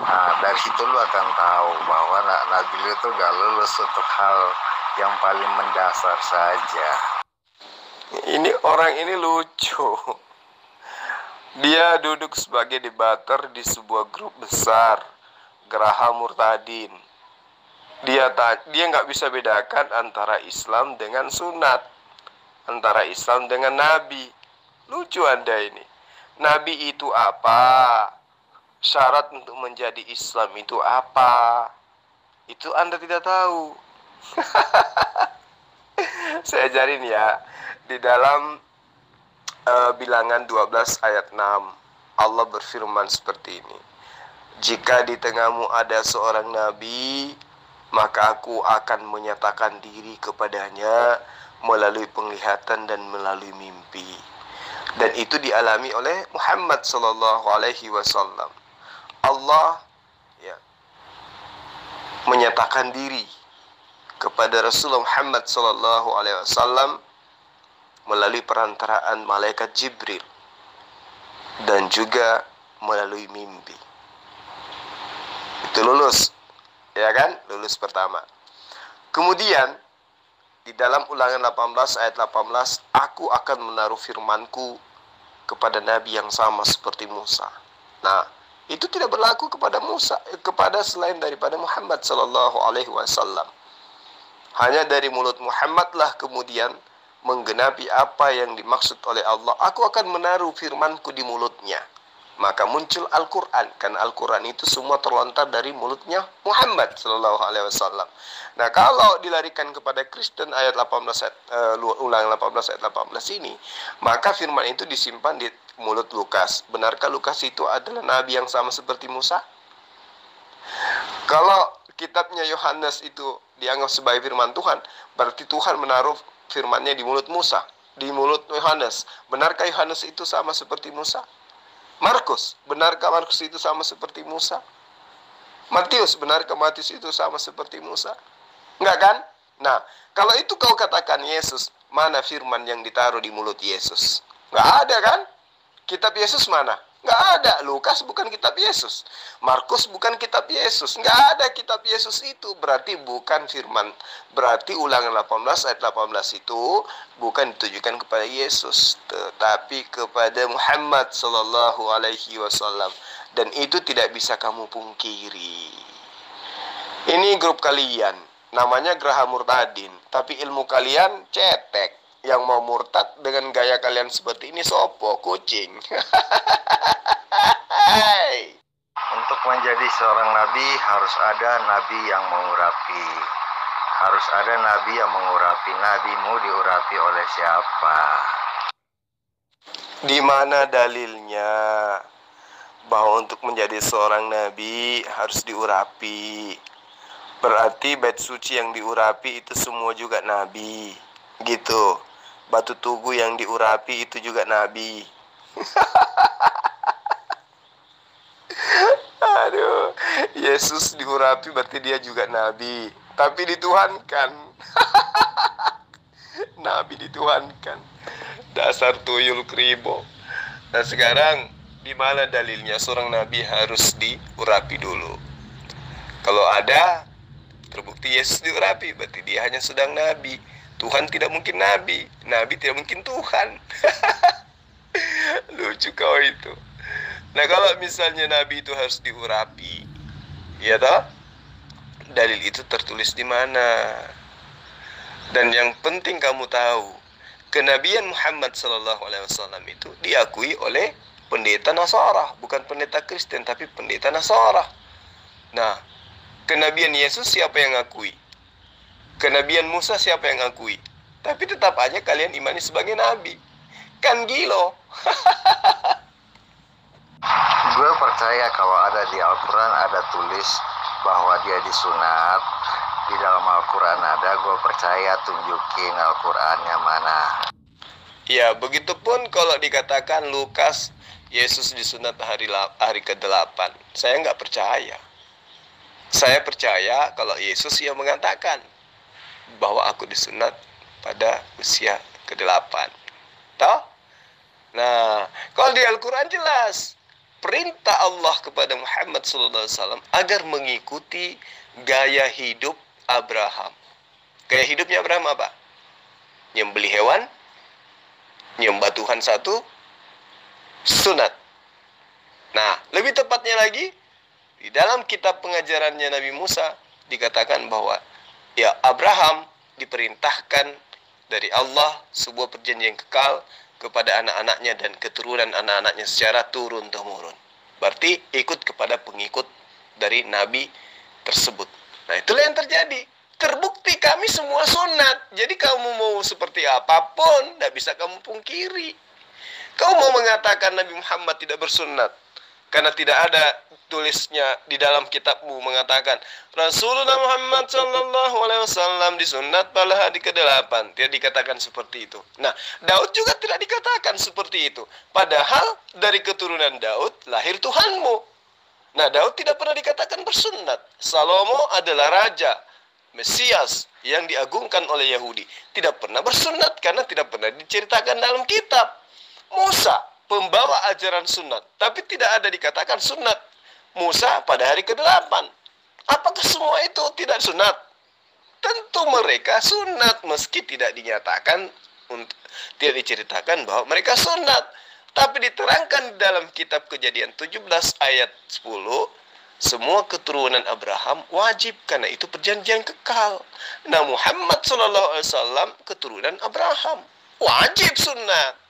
Nah, dari situ lu akan tahu bahwa Nabi lu itu gak lulus untuk hal yang paling mendasar saja. Ini orang ini lucu. Dia duduk sebagai debater di sebuah grup besar, Geraha Murtadin. Dia dia nggak bisa bedakan antara Islam dengan sunat, antara Islam dengan Nabi. Lucu anda ini. Nabi itu apa? syarat untuk menjadi Islam itu apa? Itu Anda tidak tahu. Saya ajarin ya. Di dalam uh, bilangan 12 ayat 6 Allah berfirman seperti ini. Jika di tengahmu ada seorang nabi, maka aku akan menyatakan diri kepadanya melalui penglihatan dan melalui mimpi. Dan itu dialami oleh Muhammad sallallahu alaihi wasallam. Allah ya menyatakan diri kepada Rasulullah Muhammad sallallahu alaihi wasallam melalui perantaraan malaikat Jibril dan juga melalui mimpi. Itu lulus. Ya kan? Lulus pertama. Kemudian di dalam ulangan 18 ayat 18, aku akan menaruh firmanku kepada nabi yang sama seperti Musa. Nah, itu tidak berlaku kepada Musa kepada selain daripada Muhammad sallallahu alaihi wasallam. Hanya dari mulut Muhammadlah kemudian menggenapi apa yang dimaksud oleh Allah. Aku akan menaruh firmanku di mulutnya. Maka muncul Al-Quran. Kan Al-Quran itu semua terlontar dari mulutnya Muhammad Sallallahu Alaihi Wasallam. Nah kalau dilarikan kepada Kristen ayat 18 ayat, uh, ulang 18 ayat 18 ini, maka firman itu disimpan di mulut Lukas. Benarkah Lukas itu adalah nabi yang sama seperti Musa? Kalau kitabnya Yohanes itu dianggap sebagai firman Tuhan, berarti Tuhan menaruh firmannya di mulut Musa, di mulut Yohanes. Benarkah Yohanes itu sama seperti Musa? Markus, benarkah Markus itu sama seperti Musa? Matius, benarkah Matius itu sama seperti Musa? Enggak kan? Nah, kalau itu kau katakan Yesus, mana firman yang ditaruh di mulut Yesus? Enggak ada kan? Kitab Yesus mana? Nggak ada. Lukas bukan kitab Yesus. Markus bukan kitab Yesus. Nggak ada kitab Yesus itu. Berarti bukan firman. Berarti ulangan 18 ayat 18 itu bukan ditujukan kepada Yesus. Tetapi kepada Muhammad Sallallahu Alaihi Wasallam. Dan itu tidak bisa kamu pungkiri. Ini grup kalian. Namanya Graha Murtadin. Tapi ilmu kalian cetek yang mau murtad dengan gaya kalian seperti ini sopo kucing. Untuk menjadi seorang nabi harus ada nabi yang mengurapi. Harus ada nabi yang mengurapi. Nabimu diurapi oleh siapa? Di mana dalilnya? Bahwa untuk menjadi seorang nabi harus diurapi. Berarti bait suci yang diurapi itu semua juga nabi. Gitu batu tugu yang diurapi itu juga nabi. Aduh Yesus diurapi berarti dia juga nabi. Tapi dituhankan. Nabi dituhankan. Dasar tuyul kribo. Nah sekarang di mana dalilnya seorang nabi harus diurapi dulu? Kalau ada terbukti Yesus diurapi berarti dia hanya sedang nabi Tuhan tidak mungkin nabi, nabi tidak mungkin Tuhan. Lucu kau itu. Nah, kalau misalnya nabi itu harus diurapi, ya toh? Dalil itu tertulis di mana? Dan yang penting kamu tahu, kenabian Muhammad sallallahu alaihi wasallam itu diakui oleh pendeta Nasara, bukan pendeta Kristen tapi pendeta Nasara. Nah, kenabian Yesus siapa yang akui? Kenabian Musa siapa yang akui? Tapi tetap aja kalian imani sebagai nabi. Kan gilo. gue percaya kalau ada di Al-Quran ada tulis bahwa dia disunat. Di dalam Al-Quran ada, gue percaya tunjukin Al-Qurannya mana. Ya, begitupun kalau dikatakan Lukas Yesus disunat hari hari ke-8. Saya nggak percaya. Saya percaya kalau Yesus yang mengatakan bahwa aku disunat pada usia ke-8. Toh? Nah, kalau di Al-Quran jelas perintah Allah kepada Muhammad SAW agar mengikuti gaya hidup Abraham. Gaya hidupnya Abraham apa? Nyembeli hewan, nyembah Tuhan satu, sunat. Nah, lebih tepatnya lagi, di dalam kitab pengajarannya Nabi Musa dikatakan bahwa ya Abraham diperintahkan dari Allah sebuah perjanjian kekal kepada anak-anaknya dan keturunan anak-anaknya secara turun temurun. Berarti ikut kepada pengikut dari nabi tersebut. Nah, itulah yang terjadi. Terbukti kami semua sunat. Jadi kamu mau seperti apa pun, tidak bisa kamu pungkiri. Kau mau mengatakan Nabi Muhammad tidak bersunat karena tidak ada tulisnya di dalam kitabmu mengatakan Rasulullah Muhammad Shallallahu Alaihi Wasallam disunat pada hari ke-8 tidak dikatakan seperti itu. Nah Daud juga tidak dikatakan seperti itu. Padahal dari keturunan Daud lahir Tuhanmu. Nah Daud tidak pernah dikatakan bersunat. Salomo adalah raja Mesias yang diagungkan oleh Yahudi. Tidak pernah bersunat karena tidak pernah diceritakan dalam kitab. Musa pembawa ajaran sunat, tapi tidak ada dikatakan sunat Musa pada hari ke-8. Apakah semua itu tidak sunat? Tentu mereka sunat meski tidak dinyatakan tidak diceritakan bahwa mereka sunat. Tapi diterangkan dalam kitab kejadian 17 ayat 10 semua keturunan Abraham wajib karena itu perjanjian kekal. Nah Muhammad Wasallam keturunan Abraham wajib sunat.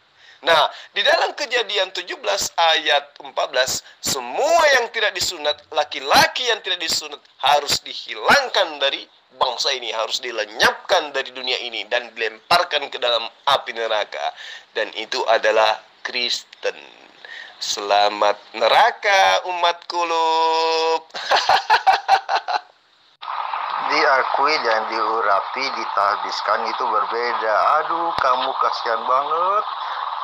Nah, di dalam kejadian 17 ayat 14, semua yang tidak disunat, laki-laki yang tidak disunat harus dihilangkan dari bangsa ini, harus dilenyapkan dari dunia ini dan dilemparkan ke dalam api neraka. Dan itu adalah Kristen. Selamat neraka umat kulub. diakui dan diurapi, ditahbiskan itu berbeda. Aduh, kamu kasihan banget.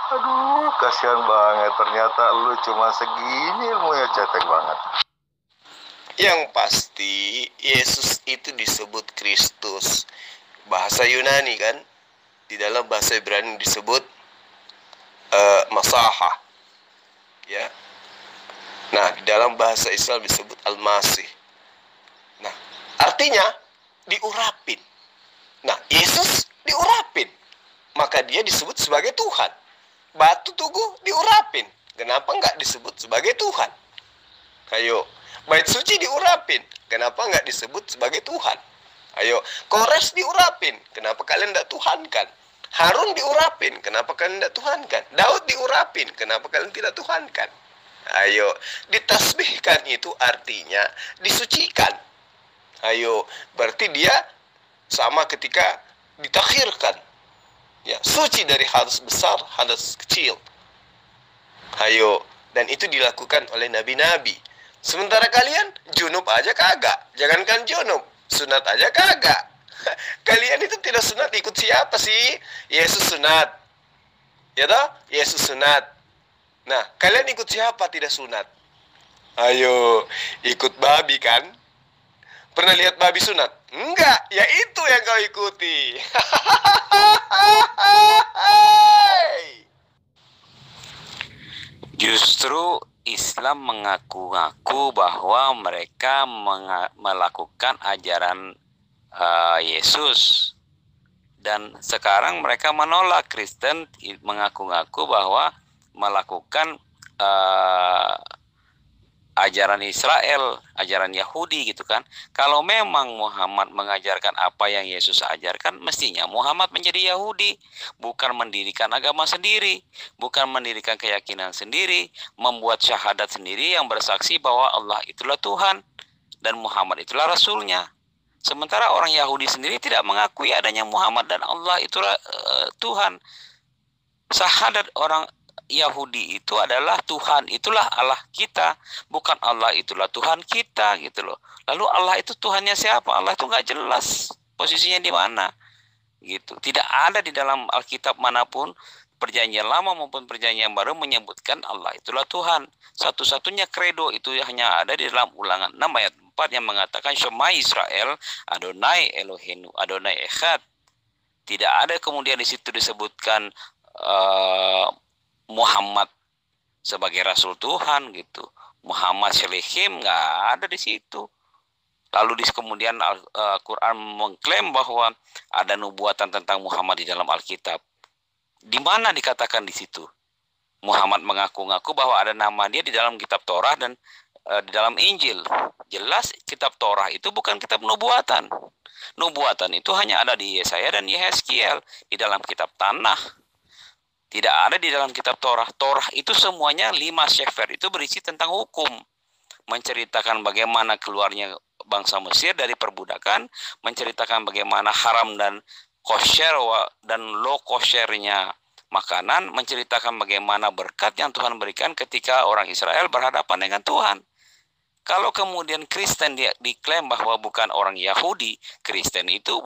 Aduh, kasihan banget. Ternyata lu cuma segini ilmunya cetek banget. Yang pasti Yesus itu disebut Kristus. Bahasa Yunani kan? Di dalam bahasa Ibrani disebut uh, Masaha. Ya. Nah, di dalam bahasa Islam disebut Al-Masih. Nah, artinya diurapin. Nah, Yesus diurapin. Maka dia disebut sebagai Tuhan. Batu tugu diurapin. Kenapa nggak disebut sebagai Tuhan? Ayo, bait suci diurapin. Kenapa nggak disebut sebagai Tuhan? Ayo, kores diurapin. Kenapa kalian tidak Tuhankan? Harun diurapin. Kenapa kalian tidak Tuhankan? Daud diurapin. Kenapa kalian tidak Tuhankan? Ayo, ditasbihkan itu artinya disucikan. Ayo, berarti dia sama ketika ditakhirkan. Ya, suci dari hadas besar, hadas kecil. Ayo, dan itu dilakukan oleh nabi-nabi. Sementara kalian junub aja kagak. Jangankan junub, sunat aja kagak. Kalian itu tidak sunat ikut siapa sih? Yesus sunat. Ya toh? Yesus sunat. Nah, kalian ikut siapa tidak sunat? Ayo, ikut babi kan? Pernah lihat babi sunat? Enggak, ya itu yang kau ikuti. Justru Islam mengaku-ngaku bahwa mereka melakukan ajaran uh, Yesus dan sekarang mereka menolak Kristen mengaku-ngaku bahwa melakukan uh, ajaran Israel, ajaran Yahudi gitu kan. Kalau memang Muhammad mengajarkan apa yang Yesus ajarkan, mestinya Muhammad menjadi Yahudi, bukan mendirikan agama sendiri, bukan mendirikan keyakinan sendiri, membuat syahadat sendiri yang bersaksi bahwa Allah itulah Tuhan dan Muhammad itulah rasulnya. Sementara orang Yahudi sendiri tidak mengakui adanya Muhammad dan Allah itulah uh, Tuhan. Sahadat orang Yahudi itu adalah Tuhan, itulah Allah kita, bukan Allah itulah Tuhan kita gitu loh. Lalu Allah itu Tuhannya siapa? Allah itu nggak jelas posisinya di mana gitu. Tidak ada di dalam Alkitab mana pun perjanjian lama maupun perjanjian baru menyebutkan Allah itulah Tuhan. Satu-satunya kredo itu hanya ada di dalam ulangan 6 ayat 4 yang mengatakan Shema Israel Adonai Elohenu Adonai Echad. Tidak ada kemudian di situ disebutkan uh, Muhammad sebagai Rasul Tuhan gitu. Muhammad Shalihim nggak ada di situ. Lalu di kemudian Al-Quran mengklaim bahwa ada nubuatan tentang Muhammad di dalam Alkitab. Di mana dikatakan di situ? Muhammad mengaku-ngaku bahwa ada nama dia di dalam kitab Torah dan e, di dalam Injil. Jelas kitab Torah itu bukan kitab nubuatan. Nubuatan itu hanya ada di Yesaya dan Yehezkiel di dalam kitab tanah tidak ada di dalam kitab Torah. Torah itu semuanya lima sefer itu berisi tentang hukum. Menceritakan bagaimana keluarnya bangsa Mesir dari perbudakan, menceritakan bagaimana haram dan kosher dan lo koshernya makanan, menceritakan bagaimana berkat yang Tuhan berikan ketika orang Israel berhadapan dengan Tuhan. Kalau kemudian Kristen diklaim bahwa bukan orang Yahudi, Kristen itu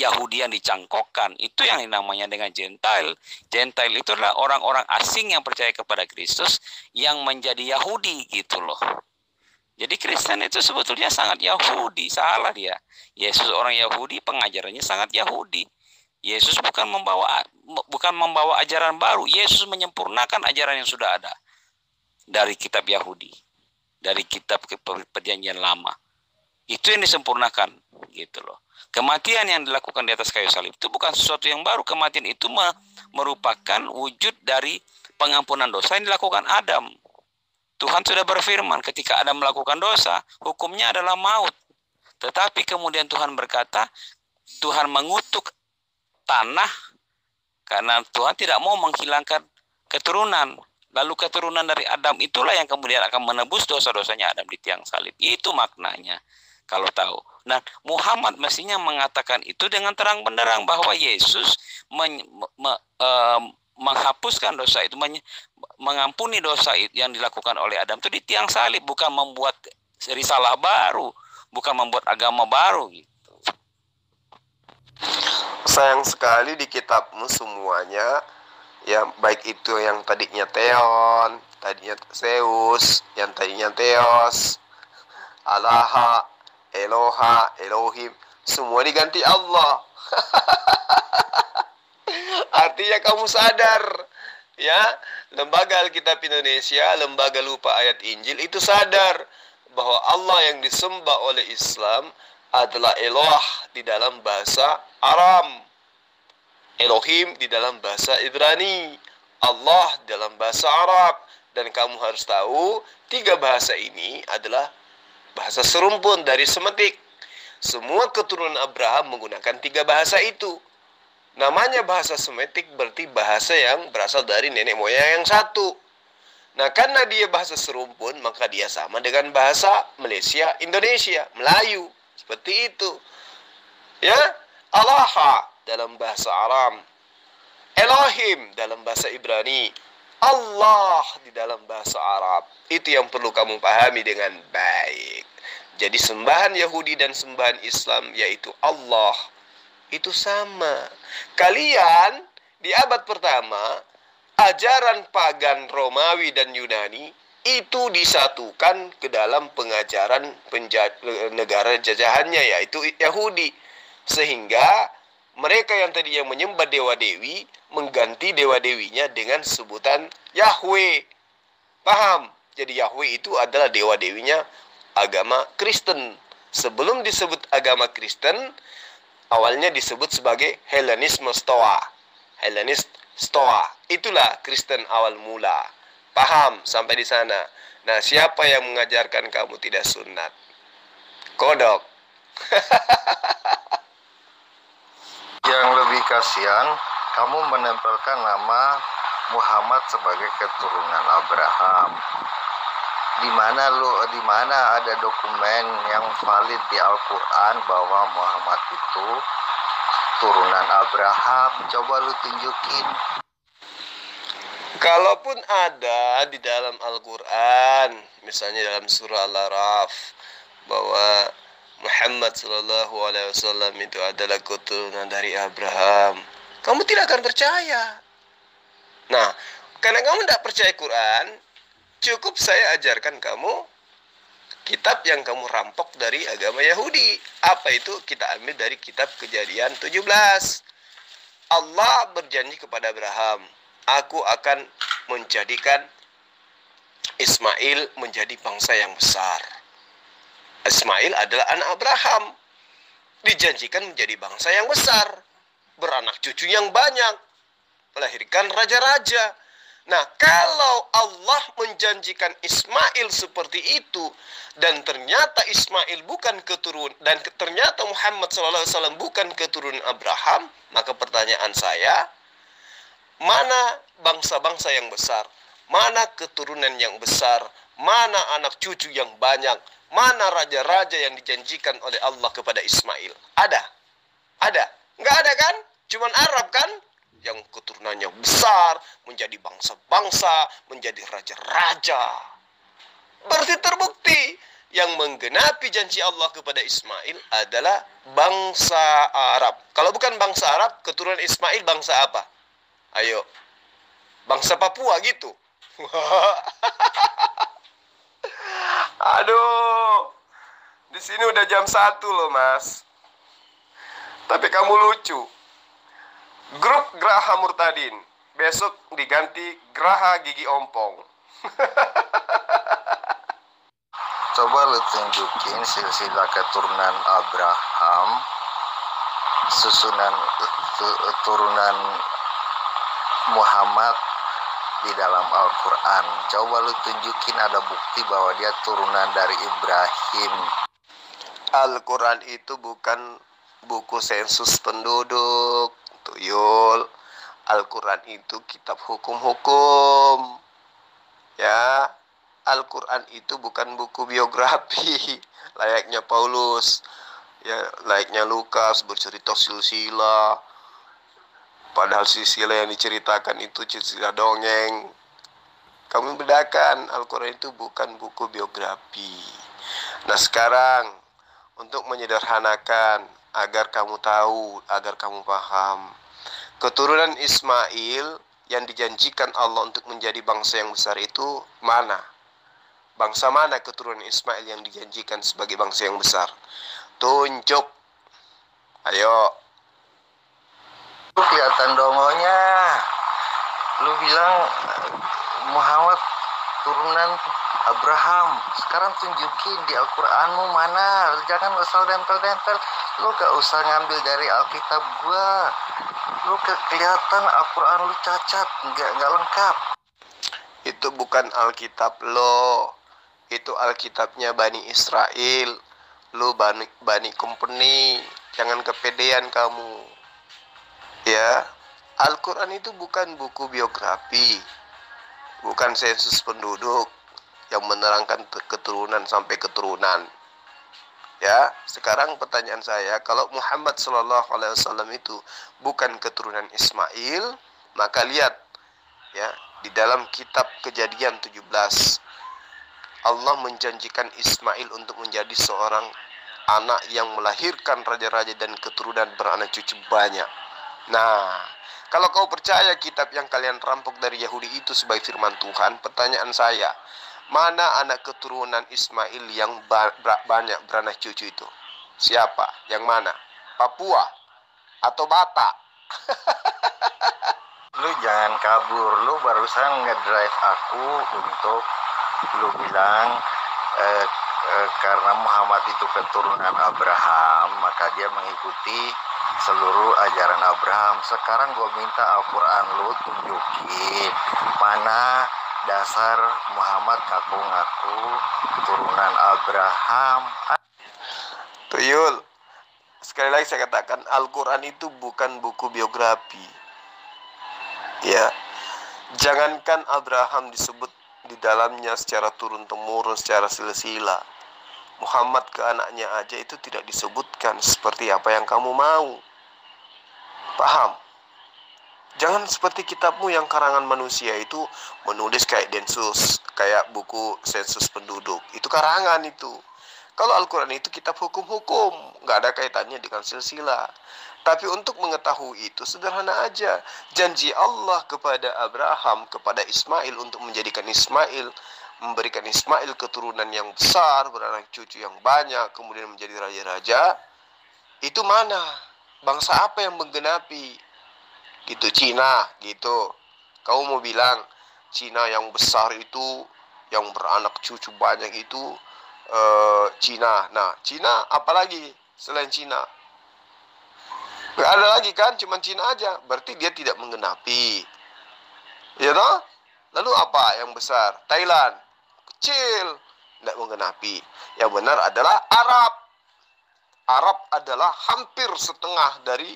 Yahudi yang dicangkokkan itu yang namanya dengan Gentile. Gentile itu adalah orang-orang asing yang percaya kepada Kristus yang menjadi Yahudi gitu loh. Jadi Kristen itu sebetulnya sangat Yahudi, salah dia. Yesus orang Yahudi, pengajarannya sangat Yahudi. Yesus bukan membawa bukan membawa ajaran baru, Yesus menyempurnakan ajaran yang sudah ada dari kitab Yahudi, dari kitab perjanjian lama. Itu yang disempurnakan gitu loh. Kematian yang dilakukan di atas kayu salib itu bukan sesuatu yang baru. Kematian itu merupakan wujud dari pengampunan dosa yang dilakukan Adam. Tuhan sudah berfirman ketika Adam melakukan dosa, hukumnya adalah maut. Tetapi kemudian Tuhan berkata, Tuhan mengutuk tanah karena Tuhan tidak mau menghilangkan keturunan. Lalu keturunan dari Adam itulah yang kemudian akan menebus dosa-dosanya Adam di tiang salib. Itu maknanya kalau tahu. Nah, Muhammad mestinya mengatakan itu dengan terang benderang bahwa Yesus men, me, e, menghapuskan dosa itu, men, mengampuni dosa yang dilakukan oleh Adam itu di tiang salib, bukan membuat risalah baru, bukan membuat agama baru gitu. Sayang sekali di kitabmu semuanya ya baik itu yang tadinya Theon, tadinya Zeus, yang tadinya Theos, Alaha, Eloha, Elohim, semua diganti Allah. Artinya kamu sadar, ya, lembaga Alkitab Indonesia, lembaga lupa ayat Injil itu sadar bahwa Allah yang disembah oleh Islam adalah Eloah di dalam bahasa Aram Elohim di dalam bahasa Ibrani, Allah dalam bahasa Arab. Dan kamu harus tahu, tiga bahasa ini adalah bahasa serumpun dari semetik. Semua keturunan Abraham menggunakan tiga bahasa itu. Namanya bahasa semetik berarti bahasa yang berasal dari nenek moyang yang satu. Nah, karena dia bahasa serumpun, maka dia sama dengan bahasa Malaysia, Indonesia, Melayu. Seperti itu. Ya, Allah dalam bahasa Aram, Elohim dalam bahasa Ibrani, Allah di dalam bahasa Arab. Itu yang perlu kamu pahami dengan baik. Jadi sembahan Yahudi dan sembahan Islam yaitu Allah itu sama. Kalian di abad pertama ajaran pagan Romawi dan Yunani itu disatukan ke dalam pengajaran negara jajahannya yaitu Yahudi sehingga mereka yang tadi yang menyembah dewa-dewi mengganti dewa-dewinya dengan sebutan Yahweh. Paham? Jadi Yahweh itu adalah dewa-dewinya agama Kristen. Sebelum disebut agama Kristen, awalnya disebut sebagai Hellenisme Stoa. Hellenist Stoa. Itulah Kristen awal mula. Paham sampai di sana? Nah, siapa yang mengajarkan kamu tidak sunat? Kodok. yang lebih kasihan kamu menempelkan nama Muhammad sebagai keturunan Abraham. Di mana lu di mana ada dokumen yang valid di Al-Qur'an bahwa Muhammad itu turunan Abraham? Coba lu tunjukin. Kalaupun ada di dalam Al-Quran, misalnya dalam surah Al-Araf, bahwa Muhammad Shallallahu Alaihi Wasallam itu adalah keturunan dari Abraham, kamu tidak akan percaya. Nah, karena kamu tidak percaya Quran, cukup saya ajarkan kamu kitab yang kamu rampok dari agama Yahudi. Apa itu? Kita ambil dari kitab Kejadian 17. Allah berjanji kepada Abraham, aku akan menjadikan Ismail menjadi bangsa yang besar. Ismail adalah anak Abraham. Dijanjikan menjadi bangsa yang besar. Beranak cucu yang banyak. Melahirkan raja-raja. Nah, kalau Allah menjanjikan Ismail seperti itu dan ternyata Ismail bukan keturunan dan ternyata Muhammad SAW bukan keturunan Abraham, maka pertanyaan saya, mana bangsa-bangsa yang besar? Mana keturunan yang besar? Mana anak cucu yang banyak? Mana raja-raja yang dijanjikan oleh Allah kepada Ismail? Ada? Ada? Enggak ada kan? Cuman Arab kan? Yang keturunannya besar, menjadi bangsa-bangsa, menjadi raja-raja. Berarti terbukti yang menggenapi janji Allah kepada Ismail adalah bangsa Arab. Kalau bukan bangsa Arab, keturunan Ismail bangsa apa? Ayo. Bangsa Papua gitu. Aduh, di sini udah jam satu loh mas. Tapi kamu lucu. Grup Graha Murtadin besok diganti Graha Gigi Ompong. coba lu tunjukin silsilah keturunan Abraham susunan turunan Muhammad di dalam Al-Quran. Coba lu tunjukin ada bukti bahwa dia turunan dari Ibrahim. Al-Quran itu bukan buku sensus penduduk, tuyul. Al-Quran itu kitab hukum-hukum. Ya, Al-Quran itu bukan buku biografi layaknya Paulus, ya layaknya Lukas bercerita silsilah. Padahal silsilah yang diceritakan itu silsilah dongeng. Kamu bedakan Al-Quran itu bukan buku biografi. Nah sekarang untuk menyederhanakan agar kamu tahu, agar kamu paham. Keturunan Ismail yang dijanjikan Allah untuk menjadi bangsa yang besar itu mana? Bangsa mana keturunan Ismail yang dijanjikan sebagai bangsa yang besar? Tunjuk. Ayo. Lu kelihatan dongonya. Lu bilang Muhammad turunan Abraham. Sekarang tunjukin di Al-Qur'anmu mana. Jangan asal dempel-dempel. Lu gak usah ngambil dari Alkitab gua. Lu ke- kelihatan Al-Qur'an lu cacat, nggak nggak lengkap. Itu bukan Alkitab lo. Itu Alkitabnya Bani Israel. Lu Bani, Bani Company. Jangan kepedean kamu. Ya. Al-Quran itu bukan buku biografi. Bukan sensus penduduk yang menerangkan keturunan sampai keturunan. Ya, sekarang pertanyaan saya, kalau Muhammad Shallallahu Alaihi Wasallam itu bukan keturunan Ismail, maka lihat ya di dalam kitab Kejadian 17 Allah menjanjikan Ismail untuk menjadi seorang anak yang melahirkan raja-raja dan keturunan beranak cucu banyak. Nah, kalau kau percaya kitab yang kalian rampok dari Yahudi itu sebagai firman Tuhan, pertanyaan saya, mana anak keturunan Ismail yang ba- ba- banyak beranak cucu itu? Siapa? Yang mana? Papua atau Batak? Lu jangan kabur. Lu barusan ngedrive aku untuk lu bilang eh, eh, karena Muhammad itu keturunan Abraham, maka dia mengikuti seluruh ajaran Abraham. Sekarang gue minta Al-Quran lu tunjukin mana dasar Muhammad ngaku-ngaku keturunan Abraham. Tuyul. Sekali lagi saya katakan Al-Quran itu bukan buku biografi. Ya. Jangankan Abraham disebut di dalamnya secara turun temurun, secara silsilah. Muhammad ke anaknya aja itu tidak disebutkan seperti apa yang kamu mau. Paham? Jangan seperti kitabmu yang karangan manusia itu menulis kayak densus, kayak buku sensus penduduk. Itu karangan itu. Kalau Al-Quran itu kitab hukum-hukum, nggak ada kaitannya dengan silsilah. Tapi untuk mengetahui itu sederhana aja. Janji Allah kepada Abraham, kepada Ismail untuk menjadikan Ismail, memberikan Ismail keturunan yang besar, beranak cucu yang banyak, kemudian menjadi raja-raja. Itu mana? Bangsa apa yang menggenapi? Gitu Cina, gitu. Kau mau bilang Cina yang besar itu, yang beranak cucu banyak itu, eh, Cina. Nah, Cina apalagi selain Cina? Gak ada lagi kan, cuma Cina aja. Berarti dia tidak menggenapi. Ya toh? Lalu apa yang besar? Thailand. Kecil. Tidak menggenapi. Yang benar adalah Arab. Arab adalah hampir setengah dari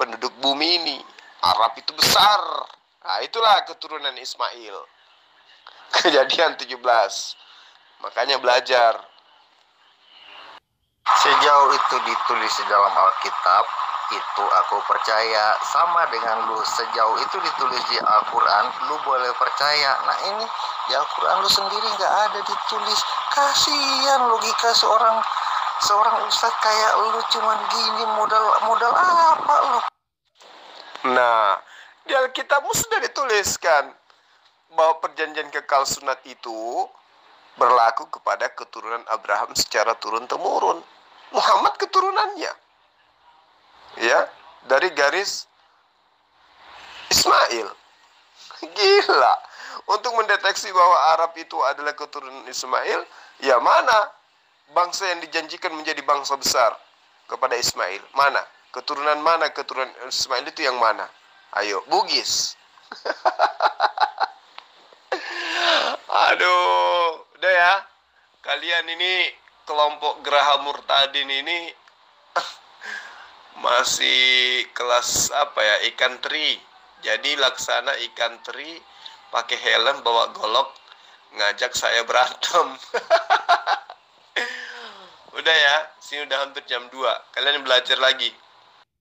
penduduk bumi ini. Arab itu besar. Nah, itulah keturunan Ismail. Kejadian 17. Makanya belajar. Sejauh itu ditulis di dalam Alkitab, itu aku percaya. Sama dengan lu, sejauh itu ditulis di Al-Quran, lu boleh percaya. Nah ini, di Al-Quran lu sendiri nggak ada ditulis. Kasihan logika seorang seorang ustadz kayak lu cuman gini modal modal apa lu? Nah, di Alkitabmu sudah dituliskan bahwa perjanjian kekal sunat itu berlaku kepada keturunan Abraham secara turun temurun. Muhammad keturunannya. Ya, dari garis Ismail. Gila. Untuk mendeteksi bahwa Arab itu adalah keturunan Ismail, ya mana bangsa yang dijanjikan menjadi bangsa besar kepada Ismail? Mana? Keturunan mana keturunan Ismail itu yang mana? Ayo, Bugis. Aduh, udah ya. Kalian ini kelompok Geraha Murtadin ini masih kelas apa ya ikan teri. Jadi laksana ikan teri pakai helm bawa golok ngajak saya berantem. udah ya, sini udah hampir jam 2. Kalian belajar lagi.